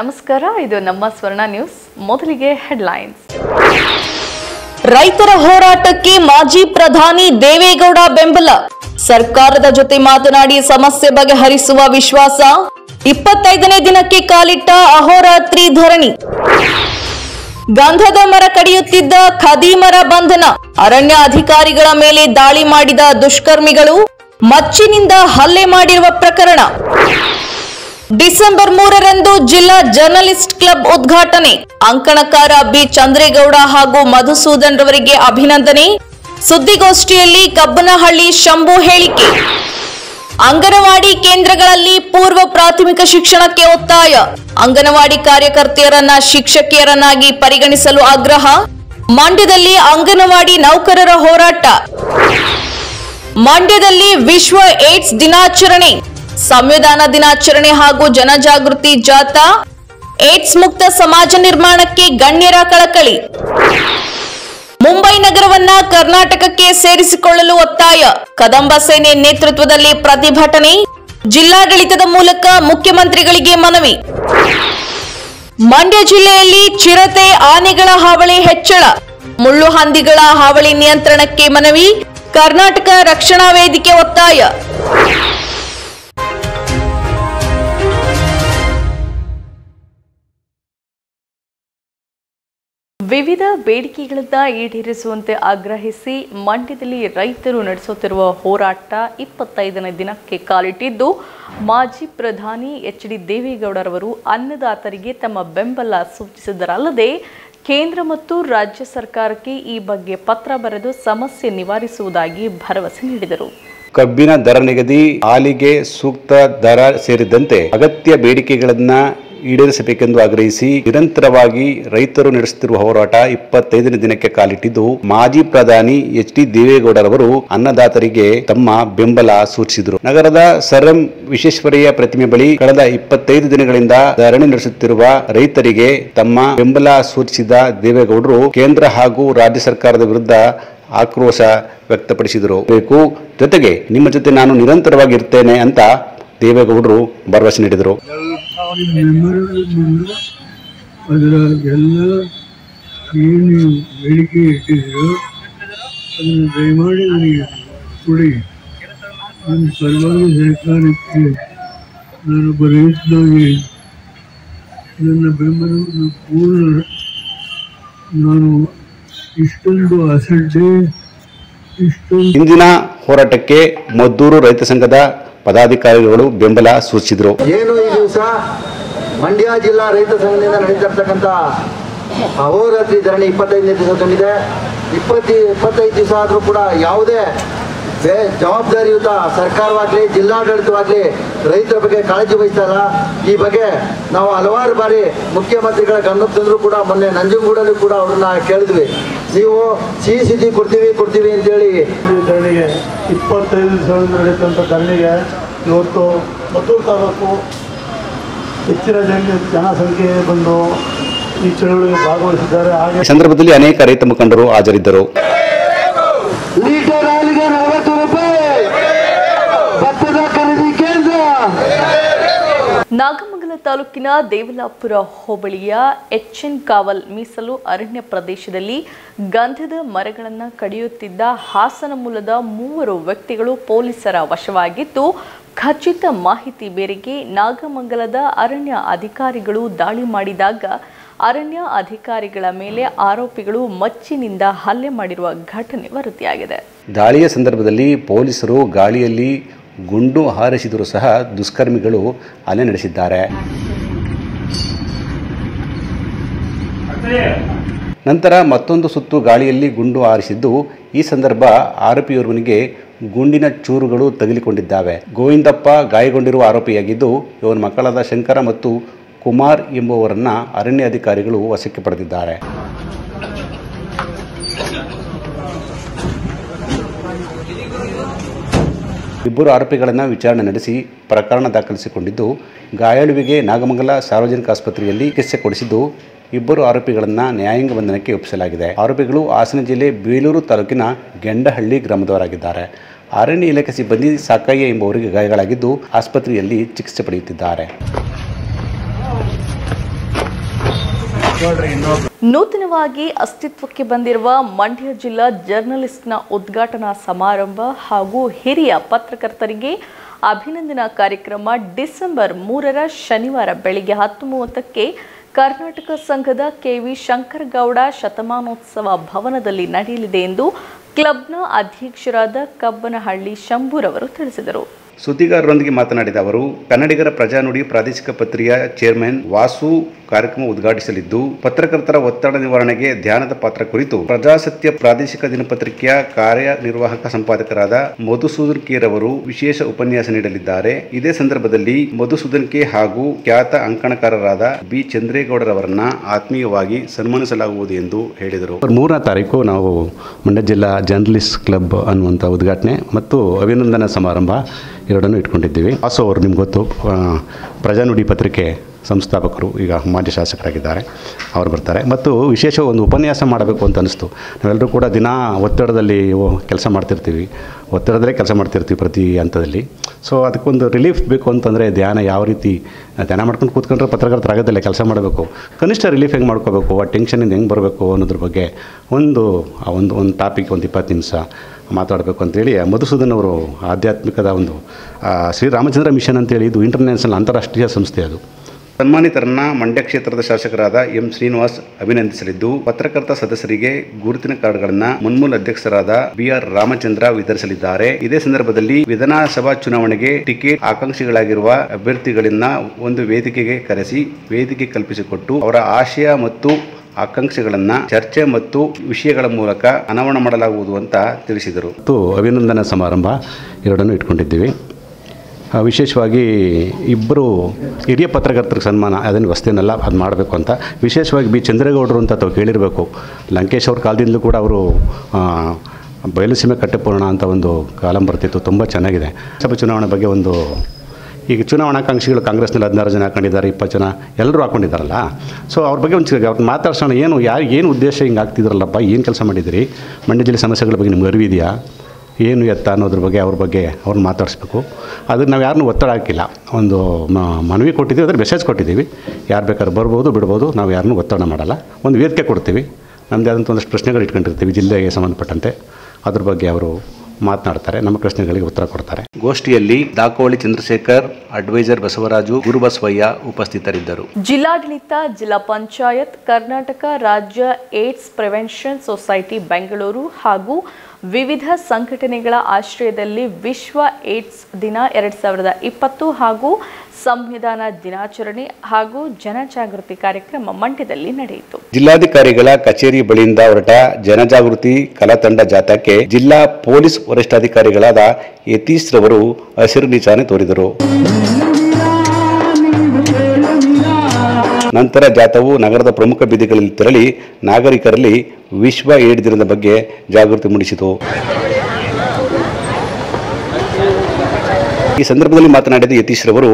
ನಮಸ್ಕಾರ, ಇದು ನಮ್ಮ ಸ್ವರ್ಣ ನ್ಯೂಸ್, ಮೊದಲಿಗೆ ಹೆಡ್ಲೈನ್ಸ್. ರೈತರ ಹೋರಾಟಕ್ಕೆ ಮಾಜಿ ಪ್ರಧಾನಿ ದೇವೇಗೌಡ ಬೆಂಬಲ. ಸರ್ಕಾರದ ಜೊತೆ ಮಾತನಾಡಿ ಸಮಸ್ಯೆ ಬಗೆಹರಿಸುವ ವಿಶ್ವಾಸ. ಇಪ್ಪತ್ತೈದನೇ ದಿನಕ್ಕೆ ಕಾಲಿಟ್ಟ ಅಹೋರಾತ್ರಿ ಧರಣಿ. ಗಂಧದ ಮರ ಕಡಿಯುತ್ತಿದ್ದ ಖದೀಮರ ಬಂಧನ. ಅರಣ್ಯ ಅಧಿಕಾರಿಗಳ ಮೇಲೆ ದಾಳಿ ಮಾಡಿದ ದುಷ್ಕರ್ಮಿಗಳು ಮಚ್ಚಿನಿಂದ ಹಲ್ಲೆ ಮಾಡಿರುವ ಪ್ರಕರಣ. ಡಿಸೆಂಬರ್ ಮೂರರಂದು ಜಿಲ್ಲಾ ಜರ್ನಲಿಸ್ಟ್ ಕ್ಲಬ್ ಉದ್ಘಾಟನೆ. ಅಂಕಣಕಾರ ಬಿ. ಚಂದ್ರೇಗೌಡ ಹಾಗೂ ಮಧುಸೂದನ್ ರವರಿಗೆ ಅಭಿನಂದನೆ. ಸುದ್ದಿಗೋಷ್ಠಿಯಲ್ಲಿ ಕಬ್ಬನಹಳ್ಳಿ ಶಂಭು ಹೇಳಿಕೆ. ಅಂಗನವಾಡಿ ಕೇಂದ್ರಗಳಲ್ಲಿ ಪೂರ್ವ ಪ್ರಾಥಮಿಕ ಶಿಕ್ಷಣಕ್ಕೆ ಒತ್ತಾಯ. ಅಂಗನವಾಡಿ ಕಾರ್ಯಕರ್ತೆಯರನ್ನ ಶಿಕ್ಷಕಿಯರನ್ನಾಗಿ ಪರಿಗಣಿಸಲು ಆಗ್ರಹ. ಮಂಡ್ಯದಲ್ಲಿ ಅಂಗನವಾಡಿ ನೌಕರರ ಹೋರಾಟ. ಮಂಡ್ಯದಲ್ಲಿ ವಿಶ್ವ ಏಡ್ಸ್ ದಿನಾಚರಣೆ. ಸಂವಿಧಾನ ದಿನಾಚರಣೆ ಹಾಗೂ ಜನಜಾಗೃತಿ ಜಾಥಾ, ಏಡ್ಸ್ ಮುಕ್ತ ಸಮಾಜ ನಿರ್ಮಾಣಕ್ಕೆ ಗಣ್ಯರ ಕಳಕಳಿ. ಮುಂಬೈ ನಗರವನ್ನ ಕರ್ನಾಟಕಕ್ಕೆ ಸೇರಿಸಿಕೊಳ್ಳಲು ಒತ್ತಾಯ. ಕದಂಬ ಸೇನೆ ನೇತೃತ್ವದಲ್ಲಿ ಪ್ರತಿಭಟನೆ, ಜಿಲ್ಲಾಡಳಿತದ ಮೂಲಕ ಮುಖ್ಯಮಂತ್ರಿಗಳಿಗೆ ಮನವಿ. ಮಂಡ್ಯ ಜಿಲ್ಲೆಯಲ್ಲಿ ಚಿರತೆ ಆನೆಗಳ ಹಾವಳಿ ಹೆಚ್ಚಳ. ಮುಳ್ಳು ಹಂದಿಗಳ ಹಾವಳಿ ನಿಯಂತ್ರಣಕ್ಕೆ ಮನವಿ, ಕರ್ನಾಟಕ ರಕ್ಷಣಾ ವೇದಿಕೆ ಒತ್ತಾಯ. ವಿವಿಧ ಬೇಡಿಕೆಗಳನ್ನ ಈಡೇರಿಸುವಂತೆ ಆಗ್ರಹಿಸಿ ಮಂಡ್ಯದಲ್ಲಿ ರೈತರು ನಡೆಸುತ್ತಿರುವ ಹೋರಾಟ ಇಪ್ಪತ್ತೈದನೇ ದಿನಕ್ಕೆ ಕಾಲಿಟ್ಟಿದ್ದು, ಮಾಜಿ ಪ್ರಧಾನಿ ಎಚ್ ಡಿ ದೇವೇಗೌಡರವರು ಅನ್ನದಾತರಿಗೆ ತಮ್ಮ ಬೆಂಬಲ ಸೂಚಿಸಿದರಲ್ಲದೆ, ಕೇಂದ್ರ ಮತ್ತು ರಾಜ್ಯ ಸರ್ಕಾರಕ್ಕೆ ಈ ಬಗ್ಗೆ ಪತ್ರ ಬರೆದು ಸಮಸ್ಯೆ ನಿವಾರಿಸುವುದಾಗಿ ಭರವಸೆ ನೀಡಿದರು. ಕಬ್ಬಿನ ದರ ನಿಗದಿ, ಹಾಲಿಗೆ ಸೂಕ್ತ ದರ ಸೇರಿದಂತೆ ಅಗತ್ಯ ಬೇಡಿಕೆಗಳನ್ನ ಈಡೇರಿಸಬೇಕೆಂದು ಆಗ್ರಹಿಸಿ ನಿರಂತರವಾಗಿ ರೈತರು ನಡೆಸುತ್ತಿರುವ ಹೋರಾಟ ಇಪ್ಪತ್ತೈದನೇ ದಿನಕ್ಕೆ ಕಾಲಿಟ್ಟಿದ್ದು, ಮಾಜಿ ಪ್ರಧಾನಿ ಎಚ್ ಡಿ ದೇವೇಗೌಡರವರು ಅನ್ನದಾತರಿಗೆ ತಮ್ಮ ಬೆಂಬಲ ಸೂಚಿಸಿದರು. ನಗರದ ಸರ್ ಎಂ ವಿಶ್ವೇಶ್ವರಯ್ಯ ಪ್ರತಿಮೆ ಬಳಿ ಕಳೆದ ಇಪ್ಪತ್ತೈದು ದಿನಗಳಿಂದ ಧರಣಿ ನಡೆಸುತ್ತಿರುವ ರೈತರಿಗೆ ತಮ್ಮ ಬೆಂಬಲ ಸೂಚಿಸಿದ ದೇವೇಗೌಡರು ಕೇಂದ್ರ ಹಾಗೂ ರಾಜ್ಯ ಸರ್ಕಾರದ ವಿರುದ್ಧ ಆಕ್ರೋಶ ವ್ಯಕ್ತಪಡಿಸಿದರು. ಬೇಕು, ಜೊತೆಗೆ ನಿಮ್ಮ ಜೊತೆ ನಾನು ನಿರಂತರವಾಗಿ ಇರ್ತೇನೆ ಅಂತ ದೇವೇಗೌಡರು ಭರವಸೆ ನೀಡಿದರು. ಮೆಮೊರಂಡಮ್ ಅದರ ಎಲ್ಲ ಏನು ಬೇಡಿಕೆ ಇಟ್ಟಿದ್ರು ಅದನ್ನು ದಯಮಾಡಿ ನನಗೆ ಕೊಡಿ. ನನ್ನ ಪರವಾಗಿ ಸರ್ಕಾರಕ್ಕೆ ನಾನು ರೈತನಾಗಿ ನನ್ನ ಬೆಂಬಲವನ್ನು ಪೂರ್ಣ ನಾನು ಇಷ್ಟೊಂದು ಅಸಡ್ಡೆ ಇಷ್ಟೊಂದು ಇಂದಿನ ಹೋರಾಟಕ್ಕೆ ಮದ್ದೂರು ರೈತ ಸಂಘದ ಪದಾಧಿಕಾರಿಗಳು ಬೆಂಬಲ ಸೂಚಿಸಿದರು. ಏನು ಈ ದಿವಸ? ಮಂಡ್ಯ ಜಿಲ್ಲಾ ರೈತ ಸಂಘದಿಂದ ನಡೀತಿರ್ತಕ್ಕಂಥ ಅಹೋರಾತ್ರಿ ಧರಣಿ ಇಪ್ಪತ್ತೈದನೇ ದಿವಸ ತುಂಬಿದೆ. ಇಪ್ಪತ್ತಿ ಇಪ್ಪತ್ತೈದು ದಿವಸ ಆದರೂ ಕೂಡ ಯಾವುದೇ ಬೇ- ಜವಾಬ್ದಾರಿಯುತ ಸರ್ಕಾರವಾಗಲಿ ಜಿಲ್ಲಾಡಳಿತವಾಗಲಿ ರೈತರ ಬಗ್ಗೆ ಕಾಳಜಿ ವಹಿಸ್ತಾ ಇಲ್ಲ. ಈ ಬಗ್ಗೆ ನಾವು ಹಲವಾರು ಬಾರಿ ಮುಖ್ಯಮಂತ್ರಿಗಳ ಗಮನಕ್ಕೆ ತಂದರೂ ಕೂಡ ಮೊನ್ನೆ ನಂಜನಗೂಡಲ್ಲೂ ಕೂಡ ಅವ್ರನ್ನ ಕೇಳಿದ್ವಿ. ನೀವು ಸಿ ಸಿ ಕೊಡ್ತೀವಿ ಕೊಡ್ತೀವಿ ಅಂತೇಳಿ. ಧರಣಿಗೆ ಇಪ್ಪತ್ತೈದು ದಿವಸ ನಡೆಯುತ್ತಂಥ ಧರಣಿಗೆ ಇವತ್ತು ಮದ್ದೂರು ತಾಲೂಕು ಹೆಚ್ಚಿನ ಜನ ಜನಸಂಖ್ಯೆ ಬಂದು ಈ ಚಳುವಳಿಗೆ ಭಾಗವಹಿಸಿದ್ದಾರೆ. ಹಾಗೆ ಸಂದರ್ಭದಲ್ಲಿ ಅನೇಕ ರೈತ ಮುಖಂಡರು ಹಾಜರಿದ್ದರು. ನಾಗಮಂಗಲ ತಾಲೂಕಿನ ದೇವಲಾಪುರ ಹೋಬಳಿಯ ಎಚ್ಎನ್ ಕಾವಲ್ ಮೀಸಲು ಅರಣ್ಯ ಪ್ರದೇಶದಲ್ಲಿ ಗಂಧದ ಮರಗಳನ್ನು ಕಡಿಯುತ್ತಿದ್ದ ಹಾಸನ ಮೂಲದ ಮೂವರು ವ್ಯಕ್ತಿಗಳು ಪೊಲೀಸರ ವಶವಾಗಿದ್ದು ಖಚಿತ ಮಾಹಿತಿ ಮೇರೆಗೆ ನಾಗಮಂಗಲದ ಅರಣ್ಯ ಅಧಿಕಾರಿಗಳು ದಾಳಿ ಮಾಡಿದಾಗ ಅರಣ್ಯ ಅಧಿಕಾರಿಗಳ ಮೇಲೆ ಆರೋಪಿಗಳು ಮಚ್ಚಿನಿಂದ ಹಲ್ಲೆ ಮಾಡಿರುವ ಘಟನೆ ವರದಿಯಾಗಿದೆ. ದಾಳಿಯ ಸಂದರ್ಭದಲ್ಲಿ ಪೊಲೀಸರು ಗಾಳಿಯಲ್ಲಿ ಗುಂಡು ಹಾರಿಸಿದರೂ ಸಹ ದುಷ್ಕರ್ಮಿಗಳು ಹಲ್ಲೆ ನಡೆಸಿದ್ದಾರೆ. ನಂತರ ಮತ್ತೊಂದು ಸುತ್ತು ಗಾಳಿಯಲ್ಲಿ ಗುಂಡು ಹಾರಿಸಿದ್ದು ಈ ಸಂದರ್ಭ ಆರೋಪಿಯೋರ್ವನಿಗೆ ಗುಂಡಿನ ಚೂರುಗಳು ತಗುಲಿಕೊಂಡಿದ್ದಾವೆ. ಗೋವಿಂದಪ್ಪ ಗಾಯಗೊಂಡಿರುವ ಆರೋಪಿಯಾಗಿದ್ದು, ಇವನ ಮಕ್ಕಳಾದ ಶಂಕರ ಮತ್ತು ಕುಮಾರ್ ಎಂಬುವರನ್ನ ಅರಣ್ಯ ಅಧಿಕಾರಿಗಳು ವಶಕ್ಕೆ ಪಡೆದಿದ್ದಾರೆ. ಇಬ್ಬರು ಆರೋಪಿಗಳನ್ನು ವಿಚಾರಣೆ ನಡೆಸಿ ಪ್ರಕರಣ ದಾಖಲಿಸಿಕೊಂಡಿದ್ದು, ಗಾಯಾಳುವಿಗೆ ನಾಗಮಂಗಲ ಸಾರ್ವಜನಿಕ ಆಸ್ಪತ್ರೆಯಲ್ಲಿ ಚಿಕಿತ್ಸೆ ಕೊಡಿಸಿದ್ದು ಇಬ್ಬರು ಆರೋಪಿಗಳನ್ನು ನ್ಯಾಯಾಂಗ ಬಂಧನಕ್ಕೆ ಒಪ್ಪಿಸಲಾಗಿದೆ. ಆರೋಪಿಗಳು ಹಾಸನ ಜಿಲ್ಲೆ ಬೇಲೂರು ತಾಲೂಕಿನ ಗೆಂಡಹಳ್ಳಿ ಗ್ರಾಮದವರಾಗಿದ್ದಾರೆ. ಅರಣ್ಯ ಇಲಾಖೆ ಸಿಬ್ಬಂದಿ ಸಾಕಯ್ಯ ಎಂಬುವರಿಗೆ ಗಾಯಗಳಾಗಿದ್ದು ಆಸ್ಪತ್ರೆಯಲ್ಲಿ ಚಿಕಿತ್ಸೆ ಪಡೆಯುತ್ತಿದ್ದಾರೆ. ನೂತನವಾಗಿ ಅಸ್ತಿತ್ವಕ್ಕೆ ಬಂದಿರುವ ಮಂಡ್ಯ ಜಿಲ್ಲಾ ಜರ್ನಲಿಸ್ಟ್ನ ಉದ್ಘಾಟನಾ ಸಮಾರಂಭ ಹಾಗೂ ಹಿರಿಯ ಪತ್ರಕರ್ತರಿಗೆ ಅಭಿನಂದನಾ ಕಾರ್ಯಕ್ರಮ ಡಿಸೆಂಬರ್ ಮೂರರ ಶನಿವಾರ ಬೆಳಿಗ್ಗೆ ಹತ್ತು ಮೂವತ್ತಕ್ಕೆ ಕರ್ನಾಟಕ ಸಂಘದ ಕೆವಿ ಶಂಕರಗೌಡ ಶತಮಾನೋತ್ಸವ ಭವನದಲ್ಲಿ ನಡೆಯಲಿದೆ ಎಂದು ಕ್ಲಬ್ನ ಅಧ್ಯಕ್ಷರಾದ ಕಬ್ಬನಹಳ್ಳಿ ಶಂಭೂರವರು ತಿಳಿಸಿದರು. ಸುದ್ದಿಗಾರರೊಂದಿಗೆ ಮಾತನಾಡಿದ ಅವರು, ಕನ್ನಡಿಗರ ಪ್ರಜಾನುಡಿ ಪ್ರಾದೇಶಿಕ ಪತ್ರಿಕೆಯ ಚೇರ್ಮನ್ ವಾಸು ಕಾರ್ಯಕ್ರಮ ಉದ್ಘಾಟಿಸಲಿದ್ದು, ಪತ್ರಕರ್ತರ ಒತ್ತಡ ನಿವಾರಣೆಗೆ ಧ್ಯಾನದ ಪಾತ್ರ ಕುರಿತು ಪ್ರಜಾಸತ್ಯ ಪ್ರಾದೇಶಿಕ ದಿನಪತ್ರಿಕೆಯ ಕಾರ್ಯನಿರ್ವಾಹಕ ಸಂಪಾದಕರಾದ ಮಧುಸೂದನ್ ಕೆ ರವರು ವಿಶೇಷ ಉಪನ್ಯಾಸ ನೀಡಲಿದ್ದಾರೆ. ಇದೇ ಸಂದರ್ಭದಲ್ಲಿ ಮಧುಸೂದನ್ ಕೆ ಹಾಗೂ ಖ್ಯಾತ ಅಂಕಣಕಾರರಾದ ಬಿ ಚಂದ್ರೇಗೌಡರವರನ್ನ ಆತ್ಮೀಯವಾಗಿ ಸನ್ಮಾನಿಸಲಾಗುವುದು ಎಂದು ಹೇಳಿದರು. ಮೂರನೇ ತಾರೀಕು ನಾವು ಮಂಡ್ಯ ಜಿಲ್ಲಾ ಜರ್ನಲಿಸ್ಟ್ ಕ್ಲಬ್ ಅನ್ನುವಂಥ ಉದ್ಘಾಟನೆ ಮತ್ತು ಅಭಿನಂದನಾ ಸಮಾರಂಭ ಎರಡನ್ನು ಇಟ್ಕೊಂಡಿದ್ದೀವಿ. ಆಸೋ ಅವರು, ನಿಮ್ಗೆ ಗೊತ್ತು ಪ್ರಜಾನುಡಿ ಪತ್ರಿಕೆ ಸಂಸ್ಥಾಪಕರು, ಈಗ ಮಾಜಿ ಶಾಸಕರಾಗಿದ್ದಾರೆ, ಅವರು ಬರ್ತಾರೆ. ಮತ್ತು ವಿಶೇಷ ಒಂದು ಉಪನ್ಯಾಸ ಮಾಡಬೇಕು ಅಂತ ಅನಿಸ್ತು. ನಾವೆಲ್ಲರೂ ಕೂಡ ದಿನ ಒತ್ತಡದಲ್ಲಿ ಕೆಲಸ ಮಾಡ್ತಿರ್ತೀವಿ. ಒತ್ತಡದಲ್ಲೇ ಕೆಲಸ ಮಾಡ್ತಿರ್ತೀವಿ ಪ್ರತಿ ಹಂತದಲ್ಲಿ. ಸೊ ಅದಕ್ಕೊಂದು ರಿಲೀಫ್ ಬೇಕು ಅಂತಂದರೆ ಧ್ಯಾನ ಯಾವ ರೀತಿ, ಧ್ಯಾನ ಮಾಡ್ಕೊಂಡು ಕೂತ್ಕೊಂಡ್ರೆ ಪತ್ರಕರ್ತರಾಗದಲ್ಲೇ ಕೆಲಸ ಮಾಡಬೇಕು. ಕನಿಷ್ಠ ರಿಲೀಫ್ ಹೆಂಗೆ ಮಾಡ್ಕೋಬೇಕು, ಆ ಟೆನ್ಷನಿಂದ ಹೆಂಗೆ ಬರಬೇಕು ಅನ್ನೋದ್ರ ಬಗ್ಗೆ ಒಂದು ಒಂದು ಒಂದು ಟಾಪಿಕ್ ಒಂದು ಇಪ್ಪತ್ತು ನಿಮಿಷ ಮಾತಾಡಬೇಕು ಅಂತೇಳಿ ಮಧುಸೂದನ್ ಅವರು ಆಧ್ಯಾತ್ಮಿಕದ ಒಂದು ಶ್ರೀರಾಮಚಂದ್ರ ಮಿಷನ್ ಅಂತೇಳಿ ಇದು ಇಂಟರ್ನ್ಯಾಷನಲ್ ಅಂತಾರಾಷ್ಟ್ರೀಯ ಸಂಸ್ಥೆ ಅದು. ಸನ್ಮಾನಿತರನ್ನ ಮಂಡ್ಯ ಕ್ಷೇತ್ರದ ಶಾಸಕರಾದ ಎಂ ಶ್ರೀನಿವಾಸ್ ಅಭಿನಂದಿಸಲಿದ್ದು, ಪತ್ರಕರ್ತ ಸದಸ್ಯರಿಗೆ ಗುರುತಿನ ಕಾರ್ಡ್ಗಳನ್ನು ಮುನ್ಮೂಲ ಅಧ್ಯಕ್ಷರಾದ ಬಿ ಆರ್ ರಾಮಚಂದ್ರ ವಿತರಿಸಲಿದ್ದಾರೆ. ಇದೇ ಸಂದರ್ಭದಲ್ಲಿ ವಿಧಾನಸಭಾ ಚುನಾವಣೆಗೆ ಟಿಕೆಟ್ ಆಕಾಂಕ್ಷಿಗಳಾಗಿರುವ ಅಭ್ಯರ್ಥಿಗಳನ್ನ ಒಂದು ವೇದಿಕೆಗೆ ಕರೆಸಿ, ವೇದಿಕೆ ಕಲ್ಪಿಸಿಕೊಟ್ಟು ಅವರ ಆಶಯ ಮತ್ತು ಆಕಾಂಕ್ಷೆಗಳನ್ನು ಚರ್ಚೆ ಮತ್ತು ವಿಷಯಗಳ ಮೂಲಕ ಅನಾವರಣ ಮಾಡಲಾಗುವುದು ಅಂತ ತಿಳಿಸಿದರು. ಮತ್ತು ಅಭಿನಂದನಾ ಸಮಾರಂಭ ಎರಡನ್ನು ಇಟ್ಕೊಂಡಿದ್ದೀವಿ. ವಿಶೇಷವಾಗಿ ಇಬ್ಬರು ಹಿರಿಯ ಪತ್ರಕರ್ತರಿಗೆ ಸನ್ಮಾನ, ಅದನ್ನು ವಸ್ತೇನಲ್ಲ ಅದು ಮಾಡಬೇಕು ಅಂತ. ವಿಶೇಷವಾಗಿ ಬಿ ಚಂದ್ರೇಗೌಡರು ಅಂತ ತಾವು ಕೇಳಿರಬೇಕು. ಲಂಕೇಶ್ ಅವ್ರ ಕಾಲದಿಂದಲೂ ಕೂಡ ಅವರು ಬಯಲುಸೀಮೆ ಕಟ್ಟೆಪೂರ್ಣ ಅಂತ ಒಂದು ಕಾಲಂ ಬರ್ತಿತ್ತು, ತುಂಬ ಚೆನ್ನಾಗಿದೆ. ಸಭೆ ಚುನಾವಣೆ ಬಗ್ಗೆ ಒಂದು, ಈಗ ಚುನಾವಣಾಕಾಂಕ್ಷಿಗಳು ಕಾಂಗ್ರೆಸ್ನಲ್ಲಿ ಹದಿನಾರು ಜನ ಹಾಕೊಂಡಿದ್ದಾರೆ, ಇಪ್ಪತ್ತು ಜನ, ಎಲ್ಲರೂ ಹಾಕೊಂಡಿದ್ದಾರಲ್ಲ. ಸೊ ಅವ್ರ ಬಗ್ಗೆ ಒಂದು ಅವ್ರನ್ನ ಮಾತಾಡ್ಸೋಣ, ಏನು, ಯಾರು, ಏನು ಉದ್ದೇಶ ಹಿಂಗೆ ಆಗ್ತಿದ್ರಲ್ಲಪ್ಪ ಏನು ಕೆಲಸ ಮಾಡಿದಿರಿ ಮಂಡ್ಯ ಜಿಲ್ಲೆ ಸಮಸ್ಯೆಗಳ ಬಗ್ಗೆ ನಿಮ್ಗೆ ಅರಿವಿದೆಯಾ? ಏನು ಎತ್ತ ಅನ್ನೋದ್ರ ಬಗ್ಗೆ ಅವ್ರ ಬಗ್ಗೆ ಅವ್ರನ್ನ ಮಾತಾಡಿಸ್ಬೇಕು. ಅದಕ್ಕೆ ನಾವು ಯಾರನ್ನೂ ಒತ್ತಡ ಹಾಕಿಲ್ಲ. ಒಂದು ಮ- ಮನವಿ ಕೊಟ್ಟಿದ್ದೀವಿ ಅದ್ರ ಮೆಸೇಜ್ ಕೊಟ್ಟಿದ್ದೀವಿ. ಯಾರು ಬೇಕಾದ್ರೂ ಬರ್ಬೋದು ಬಿಡ್ಬೋದು ನಾವು ಯಾರನ್ನೂ ಒತ್ತಡ ಮಾಡಲ್ಲ. ಒಂದು ವೇದಿಕೆ ಕೊಡ್ತೀವಿ. ನಮ್ಮದೇ ಆದಂಥ ಒಂದಷ್ಟು ಪ್ರಶ್ನೆಗಳು ಇಟ್ಕೊಂಡಿರ್ತೀವಿ ಜಿಲ್ಲೆಗೆ ಸಂಬಂಧಪಟ್ಟಂತೆ. ಅದ್ರ ಬಗ್ಗೆ ಅವರು ಮಾತನಾಡ್ತಾರೆ ನಮ್ಮ ಪ್ರಶ್ನೆಗಳಿಗೆ ಉತ್ತರ ಕೊಡ್ತಾರೆ. ಗೋಷ್ಠಿಯಲ್ಲಿ ದಾಕೋಳಿ ಚಂದ್ರಶೇಖರ್ ಅಡ್ವೈಸರ್ ಬಸವರಾಜು ಗುರುಬಸವಯ್ಯ ಉಪಸ್ಥಿತರಿದ್ದರು. ಜಿಲ್ಲಾಡಳಿತ ಜಿಲ್ಲಾ ಪಂಚಾಯತ್ ಕರ್ನಾಟಕ ರಾಜ್ಯ ಏಡ್ಸ್ ಪ್ರಿವೆನ್ಷನ್ ಸೊಸೈಟಿ ಬೆಂಗಳೂರು ಹಾಗೂ ವಿವಿಧ ಸಂಘಟನೆಗಳ ಆಶ್ರಯದಲ್ಲಿ ವಿಶ್ವ ಏಡ್ಸ್ ದಿನ ಎರಡ್ ಸಾವಿರದ ಇಪ್ಪತ್ತು ಹಾಗೂ ಸಂವಿಧಾನ ದಿನಾಚರಣೆ ಹಾಗೂ ಜನಜಾಗೃತಿ ಕಾರ್ಯಕ್ರಮ ಮಂಡ್ಯದಲ್ಲಿ ನಡೆಯಿತು. ಜಿಲ್ಲಾಧಿಕಾರಿಗಳ ಕಚೇರಿ ಬಳಿಯಿಂದ ಹೊರಟ ಜನಜಾಗೃತಿ ಕಲಾತಂಡ ಜಾಥಾಕ್ಕೆ ಜಿಲ್ಲಾ ಪೊಲೀಸ್ ವರಿಷ್ಠಾಧಿಕಾರಿಗಳಾದ ಯತೀಶ್ ರವರು ಹಸಿರು ನಿಶಾನೆ ತೋರಿದರು. ನಂತರ ಜಾಥಾವು ನಗರದ ಪ್ರಮುಖ ಬೀದಿಗಳಲ್ಲಿ ತೆರಳಿ ನಾಗರಿಕರಲ್ಲಿ ವಿಶ್ವ ಏಡ್ ದಿನದ ಬಗ್ಗೆ ಜಾಗೃತಿ ಮೂಡಿಸಿತು. ಈ ಸಂದರ್ಭದಲ್ಲಿ ಮಾತನಾಡಿದ ಯತೀಶ್ ರವರು,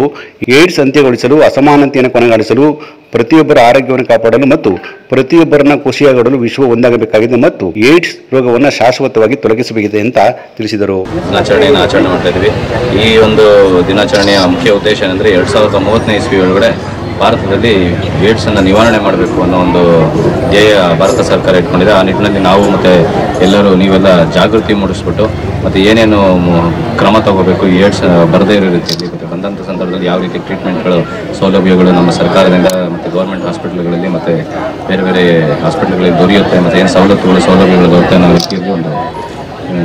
ಏಡ್ಸ್ ಅಂತ್ಯಗೊಳಿಸಲು, ಅಸಮಾನತೆಯನ್ನು ಕೊನೆಗಾಣಿಸಲು, ಪ್ರತಿಯೊಬ್ಬರ ಆರೋಗ್ಯವನ್ನು ಕಾಪಾಡಲು ಮತ್ತು ಪ್ರತಿಯೊಬ್ಬರನ್ನ ಖುಷಿಯಾಗಲು ವಿಶ್ವ ಒಂದಾಗಬೇಕಾಗಿದೆ ಮತ್ತು ಏಡ್ಸ್ ರೋಗವನ್ನು ಶಾಶ್ವತವಾಗಿ ತೊಲಗಿಸಬೇಕಿದೆ ಅಂತ ತಿಳಿಸಿದರು. ದಿನಾಚರಣೆಯನ್ನು ಆಚರಣೆ ಮಾಡ್ತಾ ಈ ಒಂದು ದಿನಾಚರಣೆಯ ಮುಖ್ಯ ಉದ್ದೇಶ ಏನಂದ್ರೆ ಎರಡ್ ಸಾವಿರದ ಮೂವತ್ತನೇ ಇಸ್ವಿ ಒಳಗಡೆ ಭಾರತದಲ್ಲಿ ಏಡ್ಸನ್ನು ನಿವಾರಣೆ ಮಾಡಬೇಕು ಅನ್ನೋ ಒಂದು ಧ್ಯೇಯ ಭಾರತ ಸರ್ಕಾರ ಇಟ್ಕೊಂಡಿದೆ. ಆ ನಿಟ್ಟಿನಲ್ಲಿ ನಾವು ಮತ್ತು ಎಲ್ಲರೂ ನೀವೆಲ್ಲ ಜಾಗೃತಿ ಮೂಡಿಸ್ಬಿಟ್ಟು ಮತ್ತು ಏನೇನು ಕ್ರಮ ತಗೋಬೇಕು ಏಡ್ಸ್ ಬರದೇ ಇರೋ ರೀತಿಯಲ್ಲಿ, ಮತ್ತು ಬಂದಂಥ ಸಂದರ್ಭದಲ್ಲಿ ಯಾವ ರೀತಿ ಟ್ರೀಟ್ಮೆಂಟ್ಗಳು, ಸೌಲಭ್ಯಗಳು ನಮ್ಮ ಸರ್ಕಾರದಿಂದ ಮತ್ತು ಗೌರ್ಮೆಂಟ್ ಹಾಸ್ಪಿಟ್ಲ್ಗಳಲ್ಲಿ ಮತ್ತು ಬೇರೆ ಬೇರೆ ಹಾಸ್ಪಿಟ್ಲ್ಗಳಲ್ಲಿ ದೊರೆಯುತ್ತೆ, ಮತ್ತು ಏನು ಸವಲತ್ತುಗಳು, ಸೌಲಭ್ಯಗಳು ದೊರೆಯುತ್ತೆ ಅನ್ನೋ ರೀತಿಯಲ್ಲಿ ಒಂದು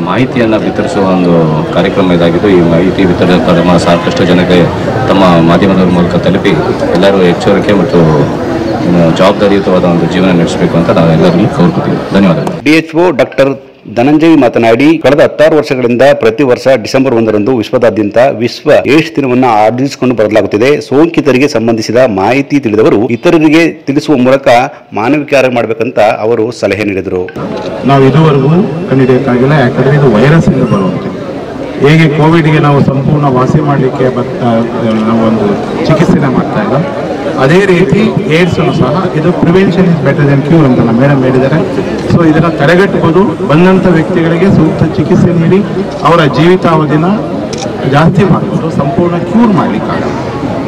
ಮಾಹಿತಿಯನ್ನು ವಿತರಿಸುವ ಒಂದು ಕಾರ್ಯಕ್ರಮ ಇದಾಗಿದ್ದು, ಈ ಮಾಹಿತಿ ವಿತರಣೆ ಕಾರ್ಯಕ್ರಮ ಸಾಕಷ್ಟು ಜನಕ್ಕೆ ತಮ್ಮ ಮಾಧ್ಯಮದ ಮೂಲಕ ತಲುಪಿ ಎಲ್ಲರೂ ಎಚ್ಚರಿಕೆ ಮತ್ತು ಜವಾಬ್ದಾರಿಯುತವಾದ ಒಂದು ಜೀವನ ನಡೆಸಬೇಕು ಅಂತ ನಾವೆಲ್ಲರಿಗೂ ಕೋರ್ಕೊತೀವಿ ಧನ್ಯವಾದಗಳು. ಡಿಎಚ್ಒ ಡಾಕ್ಟರ್ ಧನಂಜಯ್ ಮಾತನಾಡಿ, ಕಳೆದ ಹತ್ತಾರು ವರ್ಷಗಳಿಂದ ಪ್ರತಿ ವರ್ಷ ಡಿಸೆಂಬರ್ ಒಂದರಂದು ವಿಶ್ವದಾದ್ಯಂತ ವಿಶ್ವ ಏಡ್ಸ್ ದಿನವನ್ನು ಆಚರಿಸಿಕೊಂಡು ಬರಲಾಗುತ್ತಿದೆ. ಸೋಂಕಿತರಿಗೆ ಸಂಬಂಧಿಸಿದ ಮಾಹಿತಿ ತಿಳಿದವರು ಇತರರಿಗೆ ತಿಳಿಸುವ ಮೂಲಕ ಮಾನವಿಕಾರ ಮಾಡಬೇಕಂತ ಅವರು ಸಲಹೆ ನೀಡಿದರು. ನಾವು ಇದುವರೆಗೂ ಕಂಡಿಡಿಯಕ್ಕಾಗಿಲ್ಲ ಯಾಕಂದ್ರೆ ಇದು ವೈರಸ್ ಎಂದು ಬರುವಂತೆ. ಹೇಗೆ ಕೋವಿಡ್ಗೆ ನಾವು ಸಂಪೂರ್ಣ ವಾಸಿ ಮಾಡಲಿಕ್ಕೆ ಬರ್ತಾ ನಾವು ಒಂದು ಚಿಕಿತ್ಸೆನ ಮಾಡ್ತಾ ಇಲ್ಲ ಅದೇ ರೀತಿ ಏಡ್ಸನ್ನು ಸಹ ಇದು prevention is better than cure ಅಂತ ನಮ್ಮ ಮೇಡಮ್ ಹೇಳಿದ್ದಾರೆ. ಸೊ ಇದನ್ನು ತಡೆಗಟ್ಟಬಹುದು ಬಂದಂಥ ವ್ಯಕ್ತಿಗಳಿಗೆ ಸೂಕ್ತ ಚಿಕಿತ್ಸೆ ನೀಡಿ, ಅವರ ಜೀವಿತಾವಧಿನ ಜಾಸ್ತಿ ಮಾಡಿಕೊಂಡು ಸಂಪೂರ್ಣ ಕ್ಯೂರ್ ಮಾಡಲಿಕ್ಕಾಗಲ್ಲ.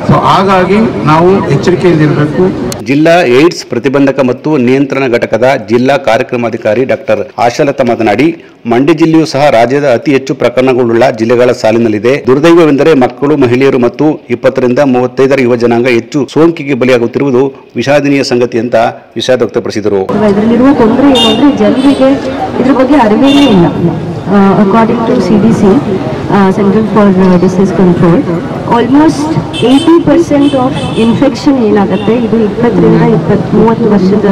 ಸೊ ಹಾಗಾಗಿ ನಾವು ಎಚ್ಚರಿಕೆಯಿಂದಿರಬೇಕು ಜಿಲ್ಲಾ ಏಡ್ಸ್ ಪ್ರತಿಬಂಧಕ ಮತ್ತು ನಿಯಂತ್ರಣ ಘಟಕದ ಜಿಲ್ಲಾ ಕಾರ್ಯಕ್ರಮಾಧಿಕಾರಿ ಡಾಕ್ಟರ್ ಆಶಾಲತಾ ಮಾತನಾಡಿ, ಮಂಡ್ಯ ಜಿಲ್ಲೆಯೂ ಸಹ ರಾಜ್ಯದ ಅತಿ ಹೆಚ್ಚು ಪ್ರಕರಣಗಳುಳ್ಳ ಜಿಲ್ಲೆಗಳ ಸಾಲಿನಲ್ಲಿದೆ. ದುರ್ದೈವವೆಂದರೆ ಮಕ್ಕಳು, ಮಹಿಳೆಯರು ಮತ್ತು ಇಪ್ಪತ್ತರಿಂದ ಮೂವತ್ತೈದರ ಯುವ ಜನಾಂಗ ಹೆಚ್ಚು ಸೋಂಕಿಗೆ ಬಲಿಯಾಗುತ್ತಿರುವುದು ವಿಷಾದನೀಯ ಸಂಗತಿ ಅಂತ ವಿಷಾದ ವ್ಯಕ್ತಪಡಿಸಿದರು. ಜನರಿಗೆ ಇದ್ರ ಬಗ್ಗೆ ಅರಿವೇನೇ ಇಲ್ಲ. According to C D C central for disease control almost eighty percent of infection ಏನಾಗುತ್ತೆ ಇದು ಇಪ್ಪತ್ತರಿಂದ ಇಪ್ಪತ್ತ್ ಮೂವತ್ತು ವರ್ಷದ